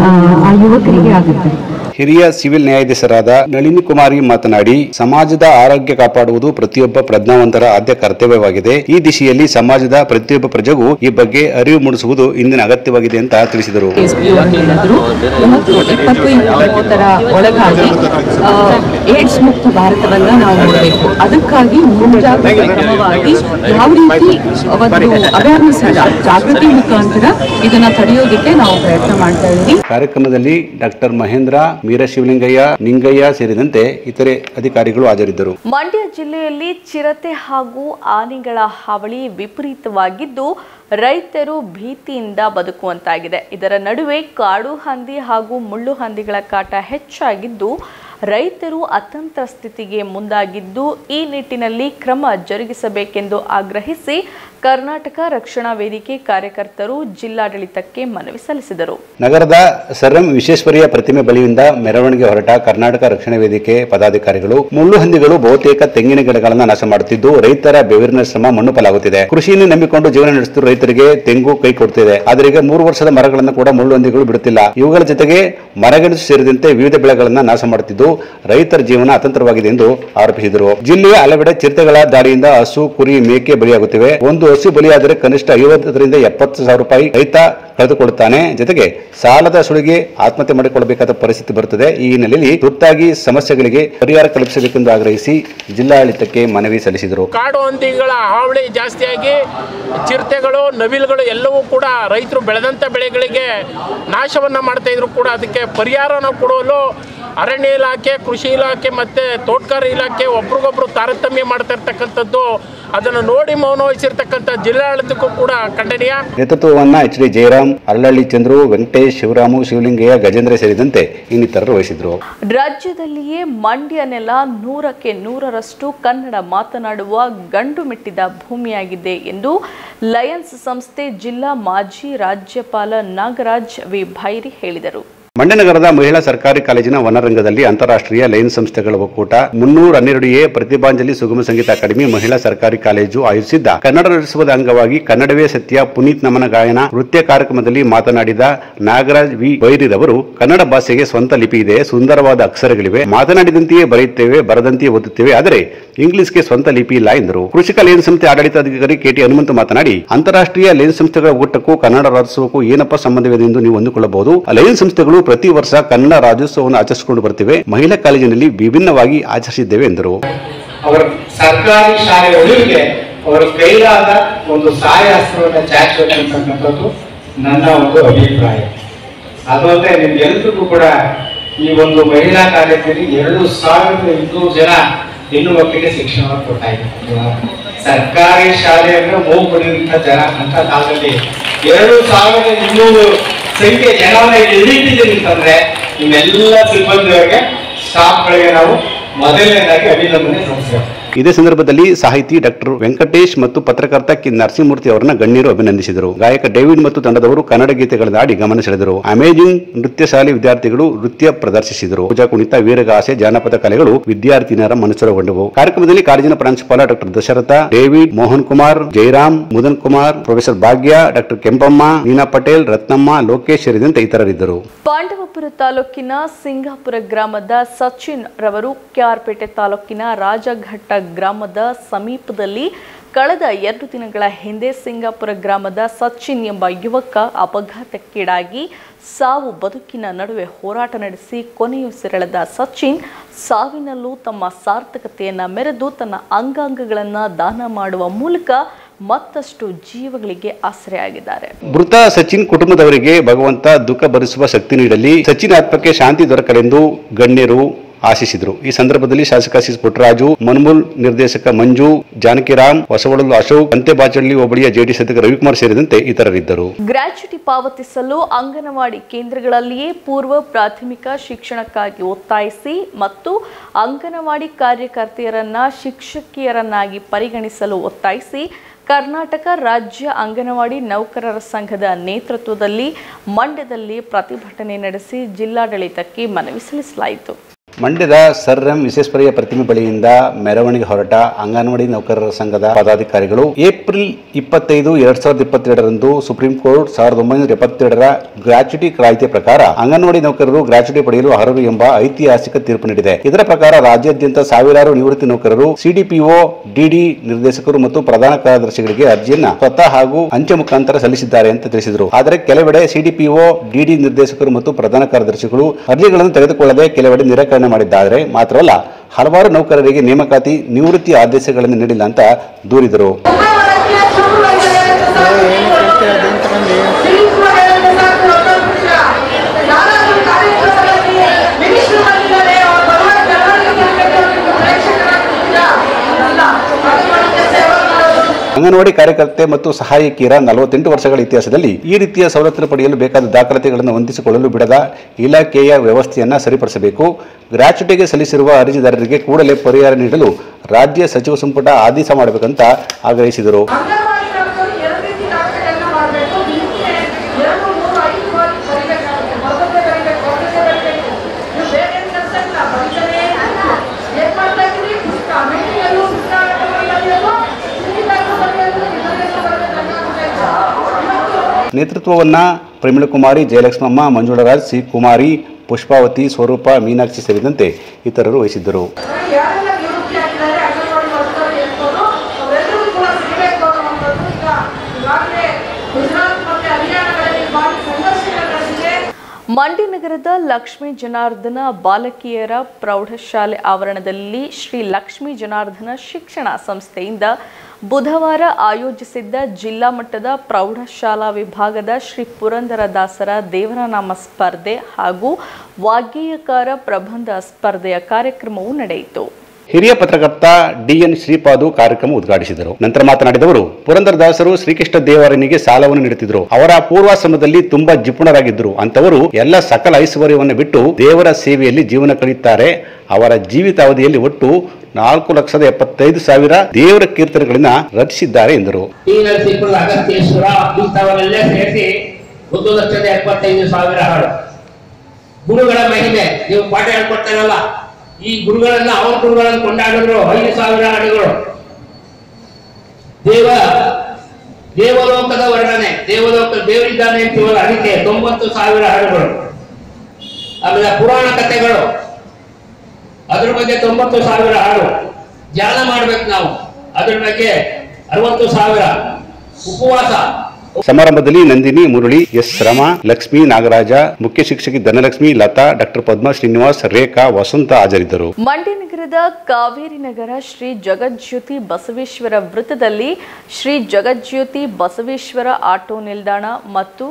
ಆ, ಆ ಯುವಕರಿಗೆ ಆಗುತ್ತೆ ಹಿರಿಯ ಸಿವಿಲ್ ನ್ಯಾಯಾಧೀಶರಾದ ನಳಿನಿ ಕುಮಾರಿ ಮಾತನಾಡಿ, ಸಮಾಜದ ಆರೋಗ್ಯ ಕಾಪಾಡುವುದು ಪ್ರತಿಯೊಬ್ಬ ಪ್ರಜ್ಞಾವಂತರ ಆದ್ಯ ಕರ್ತವ್ಯವಾಗಿದೆ. ಈ ದಿಶೆಯಲ್ಲಿ ಸಮಾಜದ ಪ್ರತಿಯೊಬ್ಬ ಪ್ರಜೆಗೂ ಈ ಬಗ್ಗೆ ಅರಿವು ಮೂಡಿಸುವುದು ಇಂದಿನ ಅಗತ್ಯವಾಗಿದೆ ಅಂತ ತಿಳಿಸಿದರು. ಏಡ್ಸ್ ಮುಕ್ತ ಭಾರತವನ್ನ ನಾವು ನೋಡಬೇಕು ಅದಕ್ಕಾಗಿ ಮುಂಜಾಗ್ರತೆ ಕ್ರಮವಾಗಿ ಯಾವ ರೀತಿ ಜಾಗೃತಿ ಮುಖಾಂತರ ಇದನ್ನ ತಡೆಯೋದಕ್ಕೆ ನಾವು ಪ್ರಯತ್ನ ಮಾಡ್ತಾ ಇದ್ದೀವಿ ಕಾರ್ಯಕ್ರಮದಲ್ಲಿ ಡಾಕ್ಟರ್ ಮಹೇಂದ್ರ ಮೀರಶಿವಲಿಂಗಯ್ಯ ನಿಂಗಯ್ಯ ಸೇರಿದಂತೆ ಇತರೆ ಅಧಿಕಾರಿಗಳು ಹಾಜರಿದ್ದರು. ಮಂಡ್ಯ ಜಿಲ್ಲೆಯಲ್ಲಿ ಚಿರತೆ ಹಾಗೂ ಆನೆಗಳ ಹಾವಳಿ ವಿಪರೀತವಾಗಿದ್ದು, ರೈತರು ಭೀತಿಯಿಂದ ಬದುಕುವಂತಾಗಿದೆ. ಇದರ ನಡುವೆ ಕಾಡು ಹಂದಿ ಹಾಗೂ ಮುಳ್ಳು ಹಂದಿಗಳ ಕಾಟ ಹೆಚ್ಚಾಗಿದ್ದು ರೈತರು ಅತಂತ್ರ ಸ್ಥಿತಿಗೆ ಮುಂದಾಗಿದ್ದು ಈ ನಿಟ್ಟಿನಲ್ಲಿ ಕ್ರಮ ಜರುಗಿಸಬೇಕೆಂದು ಆಗ್ರಹಿಸಿ ಕರ್ನಾಟಕ ರಕ್ಷಣಾ ವೇದಿಕೆ ಕಾರ್ಯಕರ್ತರು ಜಿಲ್ಲಾಡಳಿತಕ್ಕೆ ಮನವಿ ಸಲ್ಲಿಸಿದರು. ನಗರದ ಸರ್ ಎಂ ವಿಶ್ವೇಶ್ವರಯ್ಯ ಪ್ರತಿಮೆ ಬಳಿಯಿಂದ ಮೆರವಣಿಗೆ ಹೊರಟ ಕರ್ನಾಟಕ ರಕ್ಷಣಾ ವೇದಿಕೆ ಪದಾಧಿಕಾರಿಗಳು ಮುಳ್ಳು ಹಂದಿಗಳು ಬಹುತೇಕ ತೆಂಗಿನ ಗಿಡಗಳನ್ನು ನಾಶ ಮಾಡುತ್ತಿದ್ದು ರೈತರ ಬೆವರಿನ ಶ್ರಮ ಮಣ್ಣು ಪಲಾಗುತ್ತಿದೆ. ಕೃಷಿಯನ್ನು ನಂಬಿಕೊಂಡು ಜೀವನ ನಡೆಸುತ್ತಿರುವ ರೈತರಿಗೆ ತೆಂಗು ಕೈ ಕೊಡುತ್ತಿದೆ ಆದರೆ ಮೂರು ವರ್ಷದ ಮರಗಳನ್ನು ಕೂಡ ಮುಳ್ಳು ಹಂದಿಗಳು ಬಿಡುತ್ತಿಲ್ಲ. ಇವುಗಳ ಜೊತೆಗೆ ಮರಗೆಣಸು ಸೇರಿದಂತೆ ವಿವಿಧ ಬೆಳೆಗಳನ್ನು ನಾಶ ಮಾಡುತ್ತಿದ್ದು ರೈತರ ಜೀವನ ಅತಂತ್ರವಾಗಿದೆ ಎಂದು ಆರೋಪಿಸಿದರು. ಜಿಲ್ಲೆಯ ಹಲವೆಡೆ ಚಿರತೆಗಳ ದಾಳಿಯಿಂದ ಹಸು, ಕುರಿ ಮೇಕೆ ಬಲಿಯಾಗುತ್ತಿವೆ. ಒಂದು ಹಸು ಬಲಿಯಾದರೆ ಕನಿಷ್ಠ ಐವತ್ತರಿಂದ ಎಪ್ಪತ್ತು ಸಾವಿರ ರೂಪಾಯಿ ರೈತ ಕಳೆದುಕೊಳ್ಳುತ್ತಾನೆ. ಜೊತೆಗೆ ಸಾಲದ ಸುಳಿಗೆ ಆತ್ಮಹತ್ಯೆ ಮಾಡಿಕೊಳ್ಳಬೇಕಾದ ಪರಿಸ್ಥಿತಿ ಬರುತ್ತದೆ. ಈ ಹಿನ್ನೆಲೆಯಲ್ಲಿ ತುರ್ತಾಗಿ ಸಮಸ್ಯೆಗಳಿಗೆ ಪರಿಹಾರ ಕಲ್ಪಿಸಬೇಕೆಂದು ಆಗ್ರಹಿಸಿ ಜಿಲ್ಲಾಡಳಿತಕ್ಕೆ ಮನವಿ ಸಲ್ಲಿಸಿದರು. ಕಾಡು ಹಂದಿಗಳ ಹಾವಳಿ ಜಾಸ್ತಿಯಾಗಿ ಚಿರತೆಗಳು ನವಿಲುಗಳು ಎಲ್ಲವೂ ಕೂಡ ರೈತರು ಬೆಳೆದಂಥ ಬೆಳೆಗಳಿಗೆ ನಾಶವನ್ನು ಮಾಡ್ತಾ ಇದ್ರು ಕೂಡ ಅದಕ್ಕೆ ಪರಿಹಾರನ ಕೊಡಲು ಅರಣ್ಯ ಇಲಾಖೆ ಕೃಷಿ ಇಲಾಖೆ ಮತ್ತು ತೋಟಗಾರ ಇಲಾಖೆ ಒಬ್ರಿಗೊಬ್ರು ತಾರತಮ್ಯ ಮಾಡ್ತಾ ಇರ್ತಕ್ಕಂಥದ್ದು ಅದನ್ನು ನೋಡಿ ಮೌನ ವಹಿಸಿರ್ತಕ್ಕಂಥ ಜಿಲ್ಲಾಡಳಿತಕ್ಕೂ ಕೂಡ ಖಂಡನೀಯ. ನೇತೃತ್ವವನ್ನ ಎಚ್ ಡಿ ಜಯರಾಮ್ ಅರಳಳ್ಳಿ ಚಂದ್ರು, ವೆಂಕಟೇಶ್, ಶಿವರಾಮು, ಶಿವಲಿಂಗಯ್ಯ, ಗಜೇಂದ್ರ ಸೇರಿದಂತೆ ಇನ್ನಿತರರು ವಹಿಸಿದ್ರು. ರಾಜ್ಯದಲ್ಲಿಯೇ ಮಂಡ್ಯ ನೆಲ ನೂರಕ್ಕೆ ನೂರರಷ್ಟು ಕನ್ನಡ ಮಾತನಾಡುವ ಗಂಡು ಮೆಟ್ಟಿದ ಭೂಮಿಯಾಗಿದೆ ಎಂದು ಲಯನ್ಸ್ ಸಂಸ್ಥೆ ಜಿಲ್ಲಾ ಮಾಜಿ ರಾಜ್ಯಪಾಲ ನಾಗರಾಜ್ ವಿ. ಭೈರಿ ಹೇಳಿದರು. ಮಂಡ್ಯ ನಗರದ ಮಹಿಳಾ ಸರ್ಕಾರಿ ಕಾಲೇಜಿನ ವನರಂಗದಲ್ಲಿ ಅಂತಾರಾಷ್ಟ್ರೀಯ ಲೈನ್ ಸಂಸ್ಥೆಗಳ ಒಕ್ಕೂಟ ಮುನ್ನೂರ ಹನ್ನೆರಡು ಪ್ರತಿಭಾಂಜಲಿ ಸುಗಮ ಸಂಗೀತ ಅಕಾಡೆಮಿ ಮಹಿಳಾ ಸರ್ಕಾರಿ ಕಾಲೇಜು ಆಯೋಜಿಸಿದ್ದ. ಕನ್ನಡ ರಚಿಸುವುದ ಅಂಗವಾಗಿ ಕನ್ನಡವೇ ಸತ್ಯ ಪುನೀತ್ ನಮನ ಗಾಯನ ನೃತ್ಯ ಕಾರ್ಯಕ್ರಮದಲ್ಲಿ ಮಾತನಾಡಿದ ನಾಗರಾಜ್ ವಿ. ಬೈರಿರವರು ಕನ್ನಡ ಭಾಷೆಗೆ ಸ್ವಂತ ಲಿಪಿ ಇದೆ, ಸುಂದರವಾದ ಅಕ್ಷರಗಳಿವೆ, ಮಾತನಾಡಿದಂತೆಯೇ ಬರೆಯುತ್ತೇವೆ, ಬರದಂತೆಯೇ ಓದುತ್ತೇವೆ, ಆದರೆ ಇಂಗ್ಲಿಷ್ಗೆ ಸ್ವಂತ ಲಿಪಿ ಇಲ್ಲ ಎಂದರು. ಕೃಷಿಕ ಲೈನ್ ಸಂಸ್ಥೆ ಆಡಳಿತಾಧಿಕಾರಿ ಕೆಟಿ ಹನುಮಂತ ಮಾತನಾಡಿ, ಅಂತಾರಾಷ್ಟ್ರೀಯ ಲೈನ್ ಸಂಸ್ಥೆಗಳ ಒಕ್ಕೂಟಕ್ಕೂ ಕನ್ನಡ ರಾಜ್ಯೋತ್ಸವಕ್ಕೂ ಏನಪ್ಪ ಸಂಬಂಧವಿದೆ ಎಂದು ನೀವು ಅಂದುಕೊಳ್ಳಬಹುದು. ಲೈನ್ ಸಂಸ್ಥೆಗಳು ಪ್ರತಿ ವರ್ಷ ಕನ್ನಡ ರಾಜ್ಯೋತ್ಸವವನ್ನು ಆಚರಿಸಿಕೊಂಡು ಬರ್ತೇವೆ. ಮಹಿಳಾ ಕಾಲೇಜಿನಲ್ಲಿ ವಿಭಿನ್ನವಾಗಿ ಆಚರಿಸಿದ್ದೇವೆ ಎಂದರು. ಸರ್ಕಾರಿ ಶಾಲೆಗಳಿಗೆ ಉಳಿವಿಗೆ ಕೈಲಾದ ಒಂದು ಸಹಾಯ ಹಸ್ತವನ್ನು ಚಾಚಬೇಕಂತಕ್ಕಂಥದ್ದು ನನ್ನ ಒಂದು ಅಭಿಪ್ರಾಯ. ಅದಲ್ಲದೆ ನಿಮ್ಗೆಲ್ರಿಗೂ ಕೂಡ ಈ ಒಂದು ಮಹಿಳಾ ಕಾಲೇಜಲ್ಲಿ ಎರಡು ಸಾವಿರದ ಇನ್ನೂರು ಜನ ಹೆಣ್ಣು ಮಕ್ಕಳಿಗೆ ಶಿಕ್ಷಣವನ್ನು ಕೊಡ್ತಾ ಸರ್ಕಾರಿ ಶಾಲೆಯನ್ನು ಮೂಗು ಪಡೆಯುವಂತ ಜನ ಅಂತ ಕಾಲದಲ್ಲಿ ಎರಡು ಸಾವಿರದ ಇನ್ನೂರು ಸಂಖ್ಯೆ ಜನವನ್ನ ಎಲ್ಲಿಟ್ಟಿದ್ದೀರಿ ಅಂತಂದ್ರೆ ನಿಮ್ಮೆಲ್ಲ ಸಿಬ್ಬಂದಿಯವರಿಗೆ ಸ್ಟಾಫ್ಗಳಿಗೆ ನಾವು ಮೊದಲನೇದಾಗಿ ಅಭಿನಂದನೆ ಸಲ್ಲಿಸ್ತೇವೆ ಇದೇ ಸಂದರ್ಭದಲ್ಲಿ ಸಾಹಿತಿ ಡಾಕ್ಟರ್ ವೆಂಕಟೇಶ್ ಮತ್ತು ಪತ್ರಕರ್ತ ಕಿ ನರಸಿಂಹಮೂರ್ತಿ ಅವರನ್ನ ಗಣ್ಯರು ಅಭಿನಂದಿಸಿದರು. ಗಾಯಕ ಡೇವಿಡ್ ಮತ್ತು ತಂಡದವರು ಕನ್ನಡ ಗೀತೆಗಳ ದಾಡಿ ಗಮನ ಸೆಳೆದರು. ಅಮೇಜಿಂಗ್ ನೃತ್ಯ ಶಾಲೆ ವಿದ್ಯಾರ್ಥಿಗಳು ನೃತ್ಯ ಪ್ರದರ್ಶಿಸಿದರು. ಪೂಜಾ ಕುಣಿತ, ವೀರಗಾಸೆ, ಜಾನಪದ ಕಲೆಗಳು ವಿದ್ಯಾರ್ಥಿನಿಯರ ಮನಸ್ಸರಗೊಂಡವು ಕಾರ್ಯಕ್ರಮದಲ್ಲಿ ಕಾಲೇಜಿನ ಪ್ರಾಂಶುಪಾಲ doctor Dasharatha, David, Mohan Kumar Jayaram Mudan Kumar, professor Bhagya, doctor Kempamma Neena Patel, Ratnamma, Lokesh ಸೇರಿದಂತೆ ಇತರರಿದ್ದರು. ಪಾಂಡವಪುರ ತಾಲೂಕಿನ ಸಿಂಗಾಪುರ ಗ್ರಾಮದ ಸಚಿನ್ ರವರು ಕ್ಯಾರ್ಪೇಟೆ ತಾಲೂಕಿನ ರಾಜಘಟ್ಟ ಗ್ರಾಮದ ಸಮೀಪದಲ್ಲಿ ಕಳೆದ ಎರಡು ದಿನಗಳ ಹಿಂದೆ ಸಿಂಗಾಪುರ ಗ್ರಾಮದ ಸಚಿನ್ ಎಂಬ ಯುವಕ ಅಪಘಾತಕ್ಕೀಡಾಗಿ ಸಾವು ಬದುಕಿನ ನಡುವೆ ಹೋರಾಟ ನಡೆಸಿ ಕೊನೆಯುಸಿರೆಳೆದ ಸಚಿನ್ ಸಾವಿನಲ್ಲೂ ತಮ್ಮ ಸಾರ್ಥಕತೆಯನ್ನು ಮೆರೆದು ತನ್ನ ಅಂಗಾಂಗಗಳನ್ನು ದಾನ ಮಾಡುವ ಮೂಲಕ ಮತ್ತಷ್ಟು ಜೀವಗಳಿಗೆ ಆಸರೆಯಾಗಿದ್ದಾರೆ ಮೃತ ಸಚಿನ್ ಕುಟುಂಬದವರಿಗೆ ಭಗವಂತ ದುಃಖ ಭರಿಸುವ ಶಕ್ತಿ ನೀಡಲಿ. ಸಚಿನ್ ಆತ್ಮಕ್ಕೆ ಶಾಂತಿ ದೊರಕಲೆಂದು ಗಣ್ಯರು ಆಶಿಸಿದರು. ಈ ಸಂದರ್ಭದಲ್ಲಿ ಶಾಸಕ ಸಿ ಪುಟ್ಟರಾಜು, ಮನ್ಮೂಲ್ ನಿರ್ದೇಶಕ ಮಂಜು ಜಾನಕಿರಾಮ್ ಹೊಸವಳಲು ಅಶೋಕ್ ಅಂತೆಬಾಚಳ್ಳಿ ಹೋಬಳಿಯ ಜೆಡಿ ಅಧ್ಯಕ್ಷ ರವಿಕುಮಾರ್ ಸೇರಿದಂತೆ ಇತರರಿದ್ದರು. ಗ್ರಾಚ್ಯುಟಿ ಪಾವತಿಸಲು ಅಂಗನವಾಡಿ ಕೇಂದ್ರಗಳಲ್ಲಿಯೇ ಪೂರ್ವ ಪ್ರಾಥಮಿಕ ಶಿಕ್ಷಣಕ್ಕಾಗಿ ಒತ್ತಾಯಿಸಿ ಮತ್ತು ಅಂಗನವಾಡಿ ಕಾರ್ಯಕರ್ತೆಯರನ್ನ ಶಿಕ್ಷಕಿಯರನ್ನಾಗಿ ಪರಿಗಣಿಸಲು ಒತ್ತಾಯಿಸಿ ಕರ್ನಾಟಕ ರಾಜ್ಯ ಅಂಗನವಾಡಿ ನೌಕರರ ಸಂಘದ ನೇತೃತ್ವದಲ್ಲಿ ಮಂಡ್ಯದಲ್ಲಿ ಪ್ರತಿಭಟನೆ ನಡೆಸಿ ಜಿಲ್ಲಾಡಳಿತಕ್ಕೆ ಮನವಿ ಸಲ್ಲಿಸಲಾಯಿತು. ಮಂಡ್ಯದ ಸರ್ ಎಂ ವಿಶ್ವೇಶ್ವರಯ್ಯ ಪ್ರತಿಮೆ ಬಳಿಯಿಂದ ಮೆರವಣಿಗೆ ಹೊರಟ ಅಂಗನವಾಡಿ ನೌಕರರ ಸಂಘದ ಪದಾಧಿಕಾರಿಗಳು ಏಪ್ರಿಲ್ ಇಪ್ಪತ್ತೈದು, ಎರಡ್ ಸಾವಿರದ ಇಪ್ಪತ್ತೆರಡರಂದು ಸುಪ್ರೀಂ ಕೋರ್ಟ್ ಸಾವಿರದ ಒಂಬೈನೂರ ಎಪ್ಪತ್ತೆರಡರ ಗ್ರಾಚ್ಯುಟಿ ಕಾಯ್ದೆ ಪ್ರಕಾರ ಅಂಗನವಾಡಿ ನೌಕರರು ಗ್ರಾಚ್ಯುಟಿ ಪಡೆಯಲು ಅರ್ಹರು ಎಂಬ ಐತಿಹಾಸಿಕ ತೀರ್ಪು ನೀಡಿದೆ. ಇದರ ಪ್ರಕಾರ ರಾಜ್ಯಾದ್ಯಂತ ಸಾವಿರಾರು ನಿವೃತ್ತಿ ನೌಕರರು, ಸಿಡಿಪಿಒ, ಡಿಡಿ ನಿರ್ದೇಶಕರು ಮತ್ತು ಪ್ರಧಾನ ಕಾರ್ಯದರ್ಶಿಗಳಿಗೆ ಅರ್ಜಿಯನ್ನ ಸ್ವತಃ ಹಾಗೂ ಅಂಚೆ ಮುಖಾಂತರ ಸಲ್ಲಿಸಿದ್ದಾರೆ ಅಂತ ತಿಳಿಸಿದರು. ಆದರೆ ಕೆಲವೆಡೆ ಸಿಡಿಪಿಒ, ಡಿಡಿ ನಿರ್ದೇಶಕರು ಮತ್ತು ಪ್ರಧಾನ ಕಾರ್ಯದರ್ಶಿಗಳು ಅರ್ಜಿಗಳನ್ನು ತೆಗೆದುಕೊಳ್ಳದೆ ಕೆಲವೆಡೆ ನಿರಾಕರಣೆ ಮಾಡಿದ್ದಾರೆ ಮಾತ್ರವಲ್ಲ ಹಲವಾರು ನೌಕರರಿಗೆ ನೇಮಕಾತಿ ನಿವೃತ್ತಿ ಆದೇಶಗಳನ್ನು ನೀಡಿಲ್ಲ ಅಂತ ದೂರಿದರು. ಅಂಗನವಾಡಿ ಕಾರ್ಯಕರ್ತೆ ಮತ್ತು ಸಹಾಯಕಿಯರ ನಲವತ್ತೆಂಟು ವರ್ಷಗಳ ಇತಿಹಾಸದಲ್ಲಿ ಈ ರೀತಿಯ ಸವಲತ್ತನ್ನು ಪಡೆಯಲು ಬೇಕಾದ ದಾಖಲಾತಿಗಳನ್ನು ಹೊಂದಿಸಿಕೊಳ್ಳಲು ಬಿಡದ ಇಲಾಖೆಯ ವ್ಯವಸ್ಥೆಯನ್ನು ಸರಿಪಡಿಸಬೇಕು. ಗ್ರಾಚ್ಯುಟಿಗೆ ಸಲ್ಲಿಸಿರುವ ಅರ್ಜಿದಾರರಿಗೆ ಕೂಡಲೇ ಪರಿಹಾರ ನೀಡಲು ರಾಜ್ಯ ಸಚಿವ ಸಂಪುಟ ಆದೇಶ ಮಾಡಬೇಕಂತ ಆಗ್ರಹಿಸಿದರು. ನೇತೃತ್ವವನ್ನ ಪ್ರಮೀಳಕುಮಾರಿ ಜಯಲಕ್ಷ್ಮಮ್ಮ ಮಂಜುಳರಾಜ್ ಸಿ ಕುಮಾರಿ ಪುಷ್ಪಾವತಿ ಸ್ವರೂಪ ಮೀನಾಕ್ಷಿ ಸೇರಿದಂತೆ ಇತರರು ವಹಿಸಿದ್ದರು. ಮಂಡ್ಯ ನಗರದ ಲಕ್ಷ್ಮೀ ಜನಾರ್ದನ ಬಾಲಕಿಯರ ಪ್ರೌಢಶಾಲೆ ಆವರಣದಲ್ಲಿ ಶ್ರೀ ಲಕ್ಷ್ಮೀ ಜನಾರ್ದನ ಶಿಕ್ಷಣ ಸಂಸ್ಥೆಯಿಂದ ಬುಧವಾರ ಆಯೋಜಿಸಿದ್ದ ಜಿಲ್ಲಾ ಮಟ್ಟದ ಪ್ರೌಢಶಾಲಾ ವಿಭಾಗದ ಶ್ರೀ ಪುರಂದರದಾಸರ ದೇವರನಾಮ ಸ್ಪರ್ಧೆ ಹಾಗೂ ವಾಗ್ಗೇಯಕಾರ ಪ್ರಬಂಧ ಸ್ಪರ್ಧೆಯ ಕಾರ್ಯಕ್ರಮವು ನಡೆಯಿತು. ಹಿರಿಯ ಪತ್ರಕರ್ತ ಡಿಎನ್ ಶ್ರೀಪಾದು ಕಾರ್ಯಕ್ರಮ ಉದ್ಘಾಟಿಸಿದರು. ನಂತರ ಮಾತನಾಡಿದವರು, ಪುರಂದರದಾಸರು ಶ್ರೀಕೃಷ್ಣ ದೇವರನಿಗೆ ಸಾಲವನ್ನು ನೀಡುತ್ತಿದ್ದರು. ಅವರ ಪೂರ್ವಾಶ್ರಮದಲ್ಲಿ ತುಂಬಾ ಜಿಪುಣರಾಗಿದ್ದರು ಅಂತವರು ಎಲ್ಲ ಸಕಲ ಐಶ್ವರ್ಯವನ್ನು ಬಿಟ್ಟು ದೇವರ ಸೇವೆಯಲ್ಲಿ ಜೀವನ ಕಳೆಯುತ್ತಾರೆ. ಅವರ ಜೀವಿತಾವಧಿಯಲ್ಲಿ ಒಟ್ಟು ನಾಲ್ಕು ಲಕ್ಷದ ಎಪ್ಪತ್ತೈದು ಸಾವಿರ ದೇವರ ಕೀರ್ತನೆಗಳನ್ನ ರಚಿಸಿದ್ದಾರೆ ಎಂದರು. ಗುರುಗಳ ಮಹಿಮೆ, ನೀವು ಪಾಠ ಹೇಳ್ಕೊಡ್ತಾರಲ್ಲ? ಈ ಗುರುಗಳನ್ನ ಅವ್ರ ಗುರುಗಳನ್ನು ಕೊಂಡಾಡಿದ್ರು, ಐದು ಸಾವಿರ ಹಾಡುಗಳು ದೇವ, ದೇವಲೋಕದ ವರ್ಣನೆ, ದೇವಲೋಕ, ದೇವರಿದ್ದಾನೆ ಅಂತೀವಲ್ಲ ಅದಕ್ಕೆ ತೊಂಬತ್ತು ಸಾವಿರ ಹಾಡುಗಳು ಆಮೇಲೆ ಪುರಾಣ ಕಥೆಗಳು. ಅದ್ರ ಬಗ್ಗೆ ತೊಂಬತ್ತು ಸಾವಿರ ಹಾಡು. ಧ್ಯಾನ ಮಾಡ್ಬೇಕು ನಾವು. ಅದ್ರ ಬಗ್ಗೆ ಅರವತ್ತು ಸಾವಿರ. ಉಪವಾಸ. ಸಮಾರಂಭದಲ್ಲಿ ನಂದಿನಿ, ಮುರಳಿ, ಎಸ್. ರಮ, ಲಕ್ಷ್ಮೀ, ನಾಗರಾಜ, ಮುಖ್ಯ ಶಿಕ್ಷಕಿ ಧನಲಕ್ಷ್ಮಿ, ಲತಾ, ಡಾಕ್ಟರ್ ಪದ್ಮ ಶ್ರೀನಿವಾಸ್, ರೇಖಾ, ವಸಂತ ಹಾಜರಿದ್ದರು. ಮಂಡ್ಯ ನಗರದ ಕಾವೇರಿ ನಗರ ಶ್ರೀ ಜಗಜ್ಯೋತಿ ಬಸವೇಶ್ವರ ವೃತ್ತದಲ್ಲಿ ಶ್ರೀ ಜಗಜ್ಯೋತಿ ಬಸವೇಶ್ವರ ಆಟೋ ನಿಲ್ದಾಣ ಮತ್ತು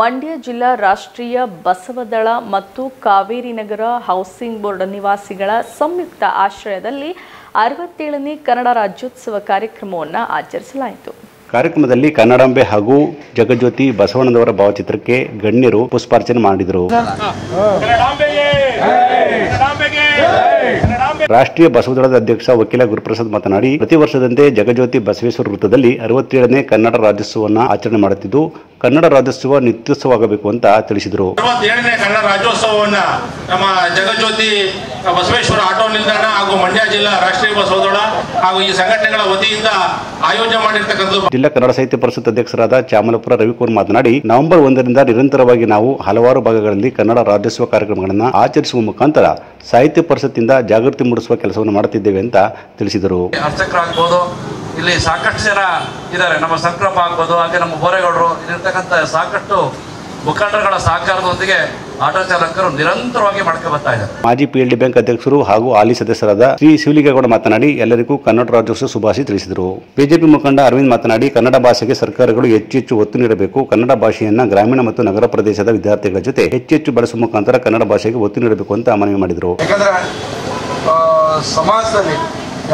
ಮಂಡ್ಯ ಜಿಲ್ಲಾ ರಾಷ್ಟ್ರೀಯ ಬಸವದಳ ಮತ್ತು ಕಾವೇರಿ ನಗರ ಹೌಸಿಂಗ್ ಬೋರ್ಡ್ ನಿವಾಸಿಗಳ ಸಂಯುಕ್ತ ಆಶ್ರಯದಲ್ಲಿ ಅರವತ್ತೇಳನೇ ಕನ್ನಡ ರಾಜ್ಯೋತ್ಸವ ಕಾರ್ಯಕ್ರಮವನ್ನು ಆಚರಿಸಲಾಯಿತು. ಕಾರ್ಯಕ್ರಮದಲ್ಲಿ ಕನ್ನಡಾಂಬೆ ಹಾಗೂ ಜಗಜ್ಯೋತಿ ಬಸವಣ್ಣನವರ ಭಾವಚಿತ್ರಕ್ಕೆ ಗಣ್ಯರು ಪುಷ್ಪಾರ್ಚನೆ ಮಾಡಿದರು. ರಾಷ್ಟ್ರೀಯ ಬಸವದಳದ ಅಧ್ಯಕ್ಷ ವಕೀಲ ಗುರುಪ್ರಸಾದ್ ಮಾತನಾಡಿ ಪ್ರತಿ ವರ್ಷದಂತೆ ಜಗಜ್ಯೋತಿ ಬಸವೇಶ್ವರ ವೃತ್ತದಲ್ಲಿ ಅರವತ್ತೇಳನೇ ಕನ್ನಡ ರಾಜ್ಯೋತ್ಸವವನ್ನು ಆಚರಣೆ ಮಾಡುತ್ತಿದ್ದು ಕನ್ನಡ ರಾಜ್ಯೋತ್ಸವ ನಿತ್ಯೋತ್ಸವವಾಗಬೇಕು ಅಂತ ತಿಳಿಸಿದರು. ಅರವತ್ತೇಳನೇ ಕನ್ನಡ ರಾಜ್ಯೋತ್ಸವವನ್ನು ನಮ್ಮ ಜಗಜ್ಯೋತಿ ಬಸವೇಶ್ವರ ಆಟೋ ನಿಲ್ದಾಣ ಹಾಗೂ ಮಂಡ್ಯ ಜಿಲ್ಲಾ ರಾಷ್ಟ್ರೀಯ ಬಸವದೋಳ ಹಾಗೂ ಈ ಸಂಘಟನೆಗಳ ವತಿಯಿಂದ ಆಯೋಜನೆ ಮಾಡಿರ್ತಕ್ಕಂಥದ್ದು. ಜಿಲ್ಲಾ ಕನ್ನಡ ಸಾಹಿತ್ಯ ಪರಿಷತ್ ಅಧ್ಯಕ್ಷರಾದ ಚಾಮಲಪುರ ರವಿಕುಮಾರ್ ಮಾತನಾಡಿ ನವೆಂಬರ್ ಒಂದರಿಂದ ನಿರಂತರವಾಗಿ ನಾವು ಹಲವಾರು ಭಾಗಗಳಲ್ಲಿ ಕನ್ನಡ ರಾಜ್ಯೋತ್ಸವ ಕಾರ್ಯಕ್ರಮಗಳನ್ನು ಆಚರಿಸುವ ಮುಖಾಂತರ ಸಾಹಿತ್ಯ ಪರಿಷತ್ತಿಂದ ಜಾಗೃತಿ ಮೂಡಿಸುವ ಕೆಲಸವನ್ನು ಮಾಡುತ್ತಿದ್ದೇವೆ ಅಂತ ತಿಳಿಸಿದರು. ಅರ್ಚಕರಾಗ್ಬೋದು ಇಲ್ಲಿ ಸಾಕಷ್ಟು ಜನ ಇದ್ದಾರೆ. ನಮ್ಮ ಸಂಕ್ರಮ ಆಗ್ಬೋದು. ಹಾಗೆ ನಮ್ಮ ಬೋರೇಗೌಡರು ಇಲ್ಲಿರ್ತಕ್ಕಂಥ ಸಾಕಷ್ಟು ಮುಖಂಡರುಗಳ ಸಹಕಾರದೊಂದಿಗೆ ಆಟೋ ಚಾಲಕರು ನಿರಂತರವಾಗಿ ಮಾಡ್ಕೊ ಬರ್ತಾ ಇದ್ದಾರೆ. ಮಾಜಿ ಪಿಎಲ್ಡಿ ಬ್ಯಾಂಕ್ ಅಧ್ಯಕ್ಷರು ಹಾಗೂ ಹಾಲಿ ಸದಸ್ಯರಾದ ಶ್ರೀ ಶಿವಲಿಂಗೇಗೌಡ ಮಾತನಾಡಿ ಎಲ್ಲರಿಗೂ ಕನ್ನಡ ರಾಜ್ಯೋತ್ಸವ ಶುಭಾಶಯ ತಿಳಿಸಿದರು. ಬಿಜೆಪಿ ಮುಖಂಡ ಅರವಿಂದ್ ಮಾತನಾಡಿ ಕನ್ನಡ ಭಾಷೆಗೆ ಸರ್ಕಾರಗಳು ಹೆಚ್ಚು ಹೆಚ್ಚು ಒತ್ತು ನೀಡಬೇಕು. ಕನ್ನಡ ಭಾಷೆಯನ್ನ ಗ್ರಾಮೀಣ ಮತ್ತು ನಗರ ಪ್ರದೇಶದ ವಿದ್ಯಾರ್ಥಿಗಳ ಜೊತೆ ಹೆಚ್ಚು ಹೆಚ್ಚು ಬಳಸುವ ಮುಖಾಂತರ ಕನ್ನಡ ಭಾಷೆಗೆ ಒತ್ತು ನೀಡಬೇಕು ಅಂತ ಮನವಿ ಮಾಡಿದರು. ಸಮಾಜದಲ್ಲಿ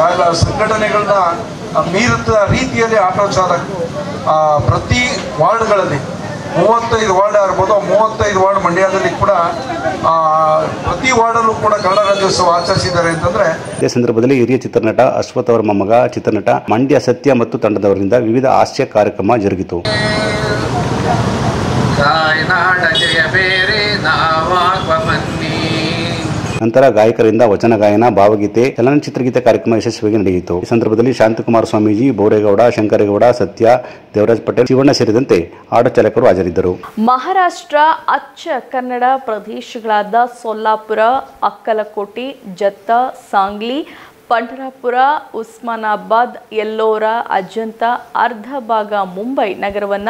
ಯಾವ ಸಂಘಟನೆಗಳನ್ನ ಮೀರಿದ ರೀತಿಯಲ್ಲಿ ಆಟೋ ಚಾಲಕ ಪ್ರತಿ ವಾರ್ಡ್ಗಳಲ್ಲಿ ಮೂವತ್ತೈದು ವಾರ್ಡ್ ಇರ್ಬೋದು ಮೂವತ್ತೈದು ವಾರ್ಡ್ ಮಂಡ್ಯದಲ್ಲಿ ಕೂಡ ಆ, ಪ್ರತಿ ವಾರ್ಡಲ್ಲೂ ಕೂಡ ಕನ್ನಡ ರಾಜ್ಯೋತ್ಸವ ಆಚರಿಸಿದ್ದಾರೆ ಅಂತಂದ್ರೆ ಇದೇ ಸಂದರ್ಭದಲ್ಲಿ ಹಿರಿಯ ಚಿತ್ರನಟ ಅಶ್ವಥ್ ಅವರ ಮೊಮ್ಮಗ ಚಿತ್ರನಟ ಮಂಡ್ಯ ಸತ್ಯ ಮತ್ತು ತಂಡದವರಿಂದ ವಿವಿಧ ಹಾಸ್ಯ ಕಾರ್ಯಕ್ರಮ ಜರುಗಿತು. ನಂತರ ಗಾಯಕರಿಂದ ವಚನ ಗಾಯನ, ಭಾವಗೀತೆ, ಚಲನಚಿತ್ರಗೀತೆ ಕಾರ್ಯಕ್ರಮ ಯಶಸ್ವಿಯಾಗಿ ನಡೆಯಿತು. ಈ ಸಂದರ್ಭದಲ್ಲಿ ಶಾಂತಕುಮಾರ ಸ್ವಾಮೀಜಿ, ಬೋರೇಗೌಡ, ಶಂಕರೇಗೌಡ, ಸತ್ಯ, ದೇವರಾಜ್ ಪಟೇಲ್, ಶಿವಣ್ಣ ಸೇರಿದಂತೆ ಆಟೋ ಚಾಲಕರು ಹಾಜರಿದ್ದರು. ಮಹಾರಾಷ್ಟ್ರ, ಅಚ್ಚ ಕನ್ನಡ ಪ್ರದೇಶಗಳಾದ ಸೊಲ್ಲಾಪುರ, ಅಕ್ಕಲಕೋಟೆ, ಜತ್ತ, ಸಾಂಗ್ಲಿ ಪಂಢರಾಪುರ ಉಸ್ಮಾನಾಬಾದ್, ಎಲ್ಲೋರ, ಅಜಂತ ಅರ್ಧ ಭಾಗ ಮುಂಬೈ ನಗರವನ್ನ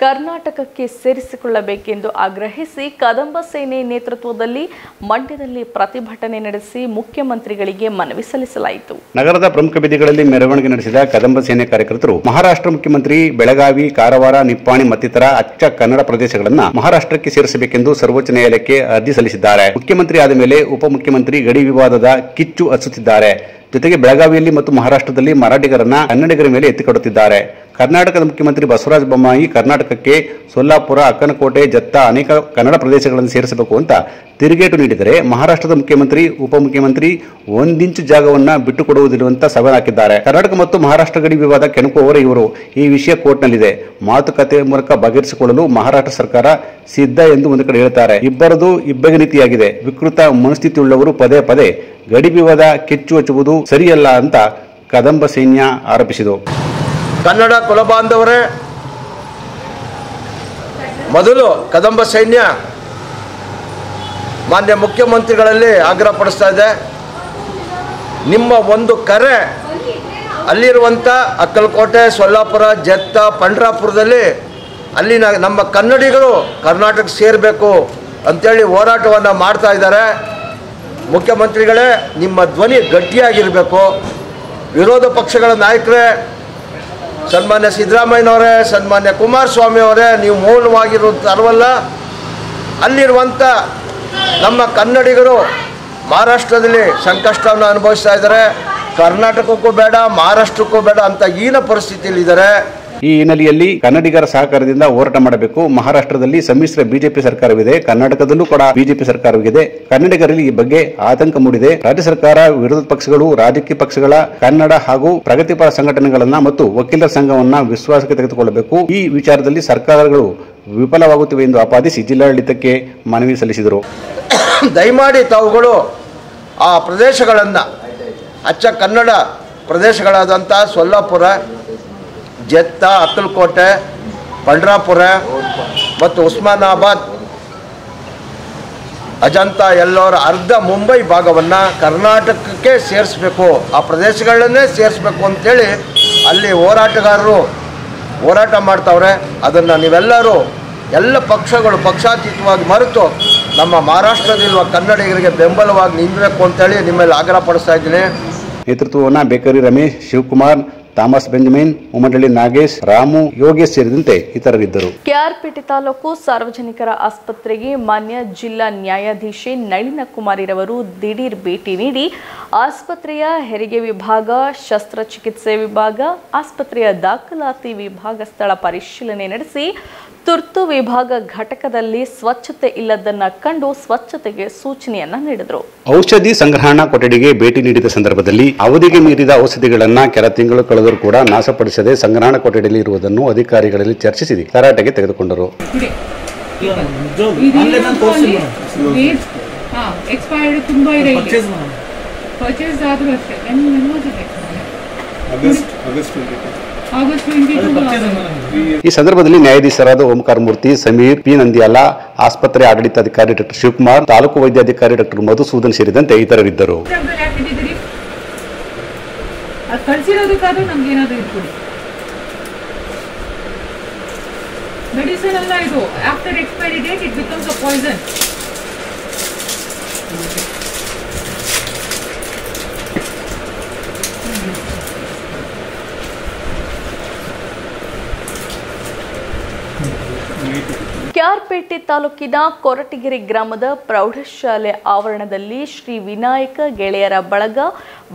ಕರ್ನಾಟಕಕ್ಕೆ ಸೇರಿಸಿಕೊಳ್ಳಬೇಕೆಂದು ಆಗ್ರಹಿಸಿ ಕದಂಬ ಸೇನೆ ನೇತೃತ್ವದಲ್ಲಿ ಮಂಡ್ಯದಲ್ಲಿ ಪ್ರತಿಭಟನೆ ನಡೆಸಿ ಮುಖ್ಯಮಂತ್ರಿಗಳಿಗೆ ಮನವಿ ಸಲ್ಲಿಸಲಾಯಿತು. ನಗರದ ಪ್ರಮುಖ ಬೀದಿಗಳಲ್ಲಿ ಮೆರವಣಿಗೆ ನಡೆಸಿದ ಕದಂಬ ಸೇನೆ ಕಾರ್ಯಕರ್ತರು ಮಹಾರಾಷ್ಟ್ರ ಮುಖ್ಯಮಂತ್ರಿ ಬೆಳಗಾವಿ, ಕಾರವಾರ, ನಿಪ್ಪಾಣಿ ಮತ್ತಿತರ ಅಚ್ಚ ಕನ್ನಡ ಪ್ರದೇಶಗಳನ್ನು ಮಹಾರಾಷ್ಟ್ರಕ್ಕೆ ಸೇರಿಸಬೇಕೆಂದು ಸರ್ವೋಚ್ಚ ನ್ಯಾಯಾಲಯಕ್ಕೆ ಅರ್ಜಿ ಸಲ್ಲಿಸಿದ್ದಾರೆ. ಮುಖ್ಯಮಂತ್ರಿ ಆದ ಮೇಲೆ ಉಪಮುಖ್ಯಮಂತ್ರಿ ಗಡಿ ವಿವಾದದ ಕಿಚ್ಚು ಹಚ್ಚುತ್ತಿದ್ದಾರೆ. ಜೊತೆಗೆ ಬೆಳಗಾವಿಯಲ್ಲಿ ಮತ್ತು ಮಹಾರಾಷ್ಟ್ರದಲ್ಲಿ ಮರಾಠಿಗರನ್ನ ಕನ್ನಡಿಗರ ಮೇಲೆ ಎತ್ತಿಕೊಡುತ್ತಿದ್ದಾರೆ. ಕರ್ನಾಟಕದ ಮುಖ್ಯಮಂತ್ರಿ ಬಸವರಾಜ ಬೊಮ್ಮಾಯಿ ಕರ್ನಾಟಕಕ್ಕೆ ಸೊಲ್ಲಾಪುರ, ಅಕ್ಕನಕೋಟೆ, ಜತ್ತ ಅನೇಕ ಕನ್ನಡ ಪ್ರದೇಶಗಳನ್ನು ಸೇರಿಸಬೇಕು ಅಂತ ತಿರುಗೇಟು ನೀಡಿದರೆ ಮಹಾರಾಷ್ಟ್ರದ ಮುಖ್ಯಮಂತ್ರಿ, ಉಪಮುಖ್ಯಮಂತ್ರಿ ಒಂದಿಂಚು ಜಾಗವನ್ನ ಬಿಟ್ಟುಕೊಡುವುದಿಲ್ಲವಂತ ಸಭೆ ಹಾಕಿದ್ದಾರೆ. ಕರ್ನಾಟಕ ಮತ್ತು ಮಹಾರಾಷ್ಟ್ರ ಗಡಿ ವಿವಾದ ಕೆಣಕುವವರ ಇವರು ಈ ವಿಷಯ ಕೋರ್ಟ್ನಲ್ಲಿದೆ. ಮಾತುಕತೆ ಮೂಲಕ ಬಗೆಹರಿಸಿಕೊಳ್ಳಲು ಮಹಾರಾಷ್ಟ್ರ ಸರ್ಕಾರ ಸಿದ್ಧ ಎಂದು ಒಂದು ಕಡೆ ಹೇಳುತ್ತಾರೆ ಇಬ್ಬರದು ಇಬ್ಬಗೆ ನೀತಿಯಾಗಿದೆ. ವಿಕೃತ ಮನಸ್ಥಿತಿಯುಳ್ಳವರು ಪದೇ ಪದೇ ಗಡಿ ವಿವಾದ ಕೆಚ್ಚು ಹಚ್ಚುವುದು ಸರಿಯಲ್ಲ ಅಂತ ಕದಂಬ ಸೈನ್ಯ ಆರೋಪಿಸಿತು. ಕನ್ನಡ ಕುಲಬಾಂಧವರೇ, ಮೊದಲು ಕದಂಬ ಸೈನ್ಯ ಮಾನ್ಯ ಮುಖ್ಯಮಂತ್ರಿಗಳಲ್ಲಿ ಆಗ್ರಹ ಪಡಿಸ್ತಾ ಇದೆ. ನಿಮ್ಮ ಒಂದು ಕರೆ ಅಲ್ಲಿರುವಂಥ ಅಕ್ಕಲಕೋಟೆ, ಸೊಲ್ಲಾಪುರ, ಜತ್ತ, ಪಂಡ್ರಾಪುರದಲ್ಲಿ ಅಲ್ಲಿನ ನಮ್ಮ ಕನ್ನಡಿಗರು ಕರ್ನಾಟಕ ಸೇರಬೇಕು ಅಂತೇಳಿ ಹೋರಾಟವನ್ನು ಮಾಡ್ತಾ ಇದ್ದಾರೆ. ಮುಖ್ಯಮಂತ್ರಿಗಳೇ, ನಿಮ್ಮ ಧ್ವನಿ ಗಟ್ಟಿಯಾಗಿರಬೇಕು. ವಿರೋಧ ಪಕ್ಷಗಳ ನಾಯಕರೇ, ಸನ್ಮಾನ್ಯ ಸಿದ್ದರಾಮಯ್ಯನವರೇ, ಸನ್ಮಾನ್ಯ ಕುಮಾರಸ್ವಾಮಿ ಅವರೇ ನೀವು ಮೌನವಾಗಿರೋದು ಅಲ್ವಲ್ಲ ಅಲ್ಲಿರುವಂಥ ನಮ್ಮ ಕನ್ನಡಿಗರು ಮಹಾರಾಷ್ಟ್ರದಲ್ಲಿ ಸಂಕಷ್ಟವನ್ನು ಅನುಭವಿಸ್ತಾ ಇದ್ದಾರೆ. ಕರ್ನಾಟಕಕ್ಕೂ ಬೇಡ, ಮಹಾರಾಷ್ಟ್ರಕ್ಕೂ ಬೇಡ ಅಂತ ಹೀನ ಪರಿಸ್ಥಿತಿಯಲ್ಲಿದ್ದಾರೆ. ಈ ಹಿನ್ನೆಲೆಯಲ್ಲಿ ಕನ್ನಡಿಗರ ಸಹಕಾರದಿಂದ ಹೋರಾಟ ಮಾಡಬೇಕು. ಮಹಾರಾಷ್ಟ್ರದಲ್ಲಿ ಸಮ್ಮಿಶ್ರ ಬಿಜೆಪಿ ಸರ್ಕಾರವಿದೆ. ಕರ್ನಾಟಕದಲ್ಲೂ ಕೂಡ ಬಿಜೆಪಿ ಸರ್ಕಾರವಿದೆ. ಕನ್ನಡಿಗರಲ್ಲಿ ಈ ಬಗ್ಗೆ ಆತಂಕ ಮೂಡಿದೆ. ರಾಜ್ಯ ಸರ್ಕಾರ, ವಿರೋಧ ಪಕ್ಷಗಳು, ರಾಜಕೀಯ ಪಕ್ಷಗಳ, ಕನ್ನಡ ಹಾಗೂ ಪ್ರಗತಿಪರ ಸಂಘಟನೆಗಳನ್ನ ಮತ್ತು ವಕೀಲರ ಸಂಘವನ್ನ ವಿಶ್ವಾಸಕ್ಕೆ ತೆಗೆದುಕೊಳ್ಳಬೇಕು. ಈ ವಿಚಾರದಲ್ಲಿ ಸರ್ಕಾರಗಳು ವಿಫಲವಾಗುತ್ತಿವೆ ಎಂದು ಆಪಾದಿಸಿ ಜಿಲ್ಲಾಡಳಿತಕ್ಕೆ ಮನವಿ ಸಲ್ಲಿಸಿದರು. ದಯಮಾಡಿ ತಾವುಗಳು ಆ ಪ್ರದೇಶಗಳನ್ನು, ಅಚ್ಚ ಕನ್ನಡ ಪ್ರದೇಶಗಳಾದಂಥ ಸೊಲ್ಲಾಪುರ ಜತ್ತ ಅಕ್ಕಲಕೋಟೆ ಪಂಡ್ರಾಪುರ ಮತ್ತು ಉಸ್ಮಾನಾಬಾದ್. ಅಜಂತ ಎಲ್ಲೋರ ಅರ್ಧ ಮುಂಬೈ ಭಾಗವನ್ನು ಕರ್ನಾಟಕಕ್ಕೆ ಸೇರಿಸ್ಬೇಕು. ಆ ಪ್ರದೇಶಗಳನ್ನೇ ಸೇರಿಸ್ಬೇಕು ಅಂತೇಳಿ ಅಲ್ಲಿ ಹೋರಾಟಗಾರರು ಹೋರಾಟ ಮಾಡ್ತಾವ್ರೆ. ಅದನ್ನು ನೀವೆಲ್ಲರೂ, ಎಲ್ಲ ಪಕ್ಷಗಳು ಪಕ್ಷಾತೀತವಾಗಿ ಮರೆತು ನಮ್ಮ ಮಹಾರಾಷ್ಟ್ರದಲ್ಲಿರುವ ಕನ್ನಡಿಗರಿಗೆ ಬೆಂಬಲವಾಗಿ ನಿಂದಬೇಕು ಅಂತೇಳಿ ನಿಮ್ಮಲ್ಲಿ ಆಗ್ರಹ ಪಡಿಸ್ತಾ ಇದ್ದೀನಿ. ನೇತೃತ್ವವನ್ನು bakery Ramesh, Shivakumar Thomas Benjamin Umadalli Nagesh, Ramu, Yogesh ಸೇರಿದಂತೆ ಇತರರಿದ್ದರು. ಕೆಆರ್ಪೇಟೆ ತಾಲೂಕು ಸಾರ್ವಜನಿಕರ ಆಸ್ಪತ್ರೆಗೆ ಮಾನ್ಯ ಜಿಲ್ಲಾ ನ್ಯಾಯಾಧೀಶೆ ನಳಿನ ಕುಮಾರಿರವರು ದಿಢೀರ್ ಭೇಟಿ ನೀಡಿ ಆಸ್ಪತ್ರೆಯ ಹೆರಿಗೆ ವಿಭಾಗ, ಶಸ್ತ್ರಚಿಕಿತ್ಸೆ ವಿಭಾಗ, ಆಸ್ಪತ್ರೆಯ ದಾಖಲಾತಿ ವಿಭಾಗ ಸ್ಥಳ ಪರಿಶೀಲನೆ ನಡೆಸಿ ತುರ್ತು ವಿಭಾಗ ಘಟಕದಲ್ಲಿ ಸ್ವಚ್ಛತೆ ಇಲ್ಲದನ್ನ ಕಂಡು ಸ್ವಚ್ಛತೆಗೆ ಸೂಚನೆಯನ್ನ ನೀಡಿದರು. ಔಷಧಿ ಸಂಗ್ರಹಣಾ ಕೊಠಡಿಗೆ ಭೇಟಿ ನೀಡಿದ ಸಂದರ್ಭದಲ್ಲಿ ಅವಧಿಗೆ ಮೀರಿದ ಔಷಧಿಗಳನ್ನ ಕೆಲ ತಿಂಗಳು ಕಳೆದರೂ ಕೂಡ ನಾಶಪಡಿಸದೆ ಸಂಗ್ರಹಣಾ ಕೊಠಡಿಯಲ್ಲಿ ಇರುವುದನ್ನು ಅಧಿಕಾರಿಗಳಲ್ಲಿ ಚರ್ಚಿಸಿ ತರಾಟೆಗೆ ತೆಗೆದುಕೊಂಡರು. ಎಕ್ಸ್ಪೈರ್ಡ್ ತುಂಬಾ ಈ ಸಂದರ್ಭದಲ್ಲಿ ನ್ಯಾಯಾಧೀಶರಾದ ಓಂಕಾರ ಮೂರ್ತಿ, ಸಮೀರ್, ಪಿ. ನಂದಿಯಾಲ, ಆಸ್ಪತ್ರೆ ಆಡಳಿತಾಧಿಕಾರಿ ಡಾಕ್ಟರ್ ಶಿವಕುಮಾರ್, ತಾಲೂಕು ವೈದ್ಯಾಧಿಕಾರಿ ಡಾಕ್ಟರ್ ಮಧುಸೂದನ್ ಸೇರಿದಂತೆ ಇತರರಿದ್ದರು. ಮೆಡಿಸಿನ್ ಅಲ್ಲ ಇದು. After expiry date it becomes a poison K R Pete ತಾಲೂಕಿನ ಕೊರಟಗೆರೆ ಗ್ರಾಮದ ಪ್ರೌಢಶಾಲೆ ಆವರಣದಲ್ಲಿ ಶ್ರೀ ವಿನಾಯಕ ಗೆಳೆಯರ ಬಳಗ,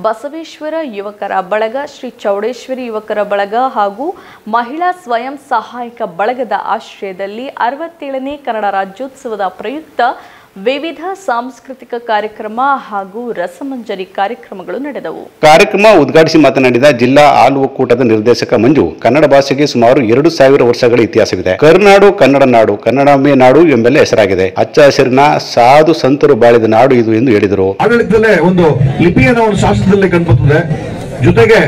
ಬಸವೇಶ್ವರ ಯುವಕರ ಬಳಗ, ಶ್ರೀ ಚೌಡೇಶ್ವರಿ ಯುವಕರ ಬಳಗ ಹಾಗೂ ಮಹಿಳಾ ಸ್ವಯಂ ಸಹಾಯಕ ಬಳಗದ ಆಶ್ರಯದಲ್ಲಿ ಅರವತ್ತೇಳನೇ ಕನ್ನಡ ರಾಜ್ಯೋತ್ಸವದ ಪ್ರಯುಕ್ತ ವಿವಿಧ ಸಾಂಸ್ಕೃತಿಕ ಕಾರ್ಯಕ್ರಮ ಹಾಗೂ ರಸಮಂಜರಿ ಕಾರ್ಯಕ್ರಮಗಳು ನಡೆದವು. ಕಾರ್ಯಕ್ರಮ ಉದ್ಘಾಟಿಸಿ ಮಾತನಾಡಿದ ಜಿಲ್ಲಾ ಹಾಲು ಒಕ್ಕೂಟದ ನಿರ್ದೇಶಕ ಮಂಜು ಕನ್ನಡ ಭಾಷೆಗೆ ಸುಮಾರು ಎರಡು ಸಾವಿರ ವರ್ಷಗಳ ಇತಿಹಾಸವಿದೆ. ಕರುನಾಡು ಕನ್ನಡ ನಾಡು ಕನ್ನಡಮೇ ನಾಡು ಎಂಬೆಲ್ಲ ಹೆಸರಾಗಿದೆ. ಹಚ್ಚ ಹಸಿರಿನ ಸಾಧು ಸಂತರು ಬಾಳಿದ ನಾಡು ಇದು ಎಂದು ಹೇಳಿದರು. ಆಡಳಿತದಲ್ಲೇ ಒಂದು ಲಿಪಿಯನ್ನು ಒಂದು ಶಾಸ್ತ್ರದಲ್ಲಿ ಕಂಡುಬರುತ್ತದೆ ಜೊತೆಗೆ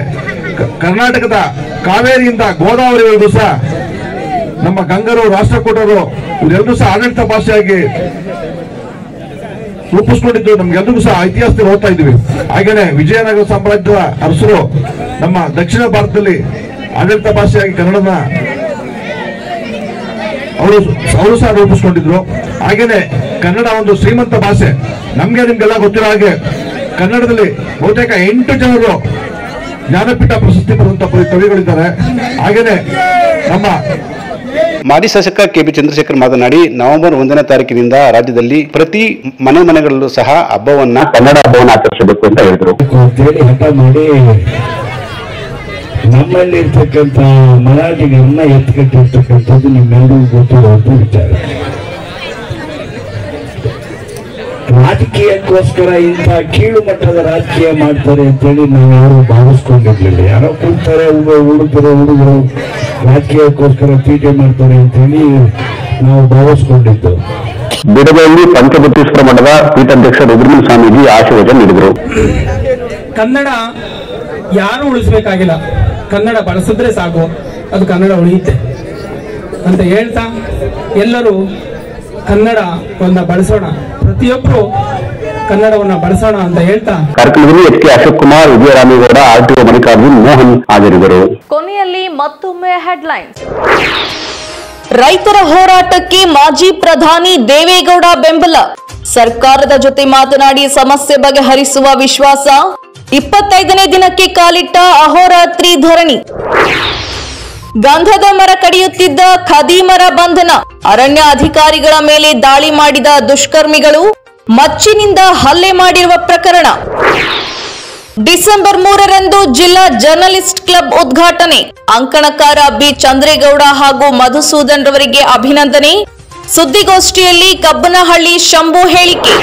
ಕರ್ನಾಟಕದ ಕಾವೇರಿಯಿಂದ ಗೋದಾವರಿವರೆಗೂ ಸಹ ನಮ್ಮ ಗಂಗರು ರಾಷ್ಟ್ರಕೂಟರು ಇವರೆಲ್ಲರೂ ಸಹ ಆಡಳಿತ ಭಾಷೆಯಾಗಿ ರೂಪಿಸ್ಕೊಂಡಿದ್ದು ನಮ್ಗೆಲ್ರಿಗೂ ಸಹ ಇತಿಹಾಸದಲ್ಲಿ ಓದ್ತಾ ಇದ್ವಿ. ಹಾಗೇನೆ ವಿಜಯನಗರ ಸಾಮ್ರಾಜ್ಯದ ಅರಸರು ನಮ್ಮ ದಕ್ಷಿಣ ಭಾರತದಲ್ಲಿ ಆಡಳಿತ ಭಾಷೆಯಾಗಿ ಕನ್ನಡನ ಅವರು ಅವರು ಸಹ ರೂಪಿಸ್ಕೊಂಡಿದ್ರು. ಹಾಗೇನೆ ಕನ್ನಡ ಒಂದು ಶ್ರೀಮಂತ ಭಾಷೆ. ನಮ್ಗೆ ನಿಮ್ಗೆಲ್ಲ ಗೊತ್ತಿರೋ ಹಾಗೆ ಕನ್ನಡದಲ್ಲಿ ಬಹುತೇಕ ಎಂಟು ಜನರು ಜ್ಞಾನಪೀಠ ಪ್ರಶಸ್ತಿ ಪಡೆದಂತ ಕವಿಗಳಿದ್ದಾರೆ. ಹಾಗೇನೆ ನಮ್ಮ ಮಾಜಿ ಶಾಸಕ ಕೆಬಿ ಚಂದ್ರಶೇಖರ್ ಮಾತನಾಡಿ ನವೆಂಬರ್ ಒಂದನೇ ತಾರೀಕಿನಿಂದ ರಾಜ್ಯದಲ್ಲಿ ಪ್ರತಿ ಮನೆ ಮನೆಗಳಲ್ಲೂ ಸಹ ಹಬ್ಬವನ್ನ ಕನ್ನಡ ಹಬ್ಬವನ್ನು ಆಚರಿಸಬೇಕು ಅಂತ ಹೇಳಿದರು. ಅಂತೇಳಿ ಹಠ ಮಾಡಿ ನಮ್ಮಲ್ಲಿ ಇರ್ತಕ್ಕಂಥ ಮರಾಠಿಗರನ್ನ ಎತ್ಕಟ್ಟಿರ್ತಕ್ಕಂಥದ್ದು ನಿಮ್ಮೆಲ್ಲರಿಗೂ ಗೊತ್ತಿರುವಂತ ವಿಚಾರ. ರಾಜಕೀಯಕ್ಕೋಸ್ಕರ ಇಂಥ ಕೀಳು ಮಟ್ಟದ ರಾಜಕೀಯ ಮಾಡ್ತಾರೆ ಅಂತೇಳಿ ನಾವು ಯಾರು ಭಾವಿಸ್ಕೊಂಡಿರ್ಲಿಲ್ಲ. ಯಾರೋ ಕೂತಾರೆ ಹುಡುಗರು ಹುಡುಗರು ರಾಜಕೀಯಕ್ಕೋಸ್ಕರ ತೀಟೆ ಮಾಡ್ತಾರೆ ಅಂತೇಳಿ ನಾವು ಭಾವಿಸ್ಕೊಂಡಿದ್ದು. ಬಿಡದಲ್ಲಿ ಪಂಚಬುತ್ತೇಶ್ವರ ಮಠದ ಪೀಠಾಧ್ಯಕ್ಷ ರುದ್ರಮುನಿ ಸ್ವಾಮೀಜಿ ಆಶೀರ್ವಚನ ನೀಡಿದರು. ಕನ್ನಡ ಯಾರು ಉಳಿಸ್ಬೇಕಾಗಿಲ್ಲ. ಕನ್ನಡ ಬಳಸಿದ್ರೆ ಸಾಕು. ಅದು ಕನ್ನಡ ಉಳಿಯುತ್ತೆ. ಅಂತ ಹೇಳ್ತಾ ಎಲ್ಲರೂ ಕನ್ನಡವನ್ನ ಬಳಸೋಣ. ಪ್ರತಿಯೊಬ್ಬರು ಕನ್ನಡವನ್ನ ಬಳಸೋಣ ಅಂತ ಹೇಳ್ತಾ. ಕಾರ್ಯಕ್ರಮದಲ್ಲಿ H K Ashok Kumar Vijayaramegowda RTO Mallikarjun Mohan ಹಾಜರಿದ್ದರು. ಕೊನೆಯಲ್ಲಿ ಮತ್ತೊಮ್ಮೆ ಹೆಡ್ಲೈನ್ಸ್ ರೈತರ ಹೋರಾಟಕ್ಕೆ ಮಾಜಿ ಪ್ರಧಾನಿ ದೇವೇಗೌಡ ಬೆಂಬಲ. ಸರ್ಕಾರದ ಜೊತೆ ಮಾತನಾಡಿ ಸಮಸ್ಯೆ ಬಗೆಹರಿಸುವ ವಿಶ್ವಾಸ. ಇಪ್ಪತ್ತೈದನೇ ದಿನಕ್ಕೆ ಕಾಲಿಟ್ಟ ಅಹೋರಾತ್ರಿ ಧರಣಿ. ಗಂಧದ ಮರ ಕಡಿಯುತ್ತಿದ್ದ ಖದೀಮರ ಬಂಧನ. ಅರಣ್ಯ ಅಧಿಕಾರಿಗಳ ಮೇಲೆ ದಾಳಿ ಮಾಡಿದ ದುಷ್ಕರ್ಮಿಗಳು ಮಚ್ಚಿನಿಂದ ಹಲ್ಲೆ ಮಾಡಿರುವ ಪ್ರಕರಣ. ಡಿಸೆಂಬರ್ ಮೂರರಂದು ಜಿಲ್ಲಾ ಜರ್ನಲಿಸ್ಟ್ ಕ್ಲಬ್ ಉದ್ಘಾಟನೆ. ಅಂಕಣಕಾರ ಬಿ ಚಂದ್ರೇಗೌಡ ಹಾಗೂ ಮಧುಸೂದನ್ ರವರಿಗೆ ಅಭಿನಂದನೆ. ಸುದ್ದಿಗೋಷ್ಠಿಯಲ್ಲಿ ಕಬ್ಬನಹಳ್ಳಿ ಶಂಭು ಹೇಳಿಕೆ.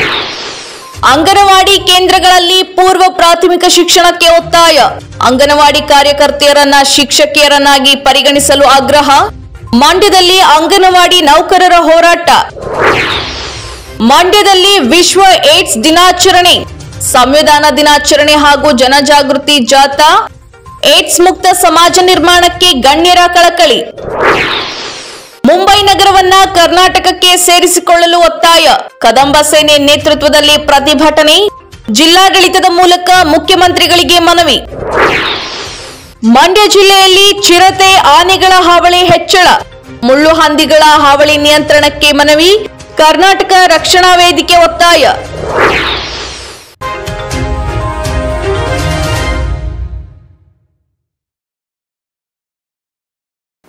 ಅಂಗನವಾಡಿ ಕೇಂದ್ರಗಳಲ್ಲಿ ಪೂರ್ವ ಪ್ರಾಥಮಿಕ ಶಿಕ್ಷಣಕ್ಕೆ ಒತ್ತಾಯ. ಅಂಗನವಾಡಿ ಕಾರ್ಯಕರ್ತೆಯರನ್ನ ಶಿಕ್ಷಕಿಯರನ್ನಾಗಿ ಪರಿಗಣಿಸಲು ಆಗ್ರಹ. ಮಂಡ್ಯದಲ್ಲಿ ಅಂಗನವಾಡಿ ನೌಕರರ ಹೋರಾಟ. ಮಂಡ್ಯದಲ್ಲಿ ವಿಶ್ವ ಏಡ್ಸ್ ದಿನಾಚರಣೆ. ಸಂವಿಧಾನ ದಿನಾಚರಣೆ ಹಾಗೂ ಜನಜಾಗೃತಿ ಜಾಥಾ. ಏಡ್ಸ್ ಮುಕ್ತ ಸಮಾಜ ನಿರ್ಮಾಣಕ್ಕೆ ಗಣ್ಯರ ಕಳಕಳಿ. ಮುಂಬೈ ನಗರವನ್ನ ಕರ್ನಾಟಕಕ್ಕೆ ಸೇರಿಸಿಕೊಳ್ಳಲು ಒತ್ತಾಯ. ಕದಂಬ ಸೇನೆ ನೇತೃತ್ವದಲ್ಲಿ ಪ್ರತಿಭಟನೆ. ಜಿಲ್ಲಾಡಳಿತದ ಮೂಲಕ ಮುಖ್ಯಮಂತ್ರಿಗಳಿಗೆ ಮನವಿ. ಮಂಡ್ಯ ಜಿಲ್ಲೆಯಲ್ಲಿ ಚಿರತೆ ಆನೆಗಳ ಹಾವಳಿ ಹೆಚ್ಚಳ. ಮುಳ್ಳು ಹಂದಿಗಳ ಹಾವಳಿ ನಿಯಂತ್ರಣಕ್ಕೆ ಮನವಿ. ಕರ್ನಾಟಕ ರಕ್ಷಣಾ ವೇದಿಕೆ ಒತ್ತಾಯ.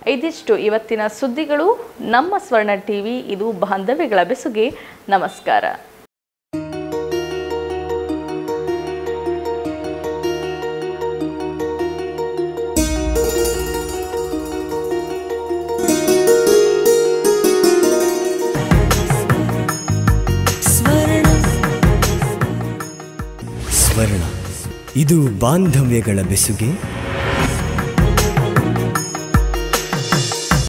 ಇದಿಷ್ಟು ಇವತ್ತಿನ ಸುದ್ದಿಗಳು. ನಮ್ಮ ಸ್ವರ್ಣ ಟಿವಿ ಇದು ಬಾಂಧವ್ಯಗಳ ಬೆಸುಗೆ. ನಮಸ್ಕಾರ. ಇದು ಬಾಂಧವ್ಯಗಳ ಬೆಸುಗೆ.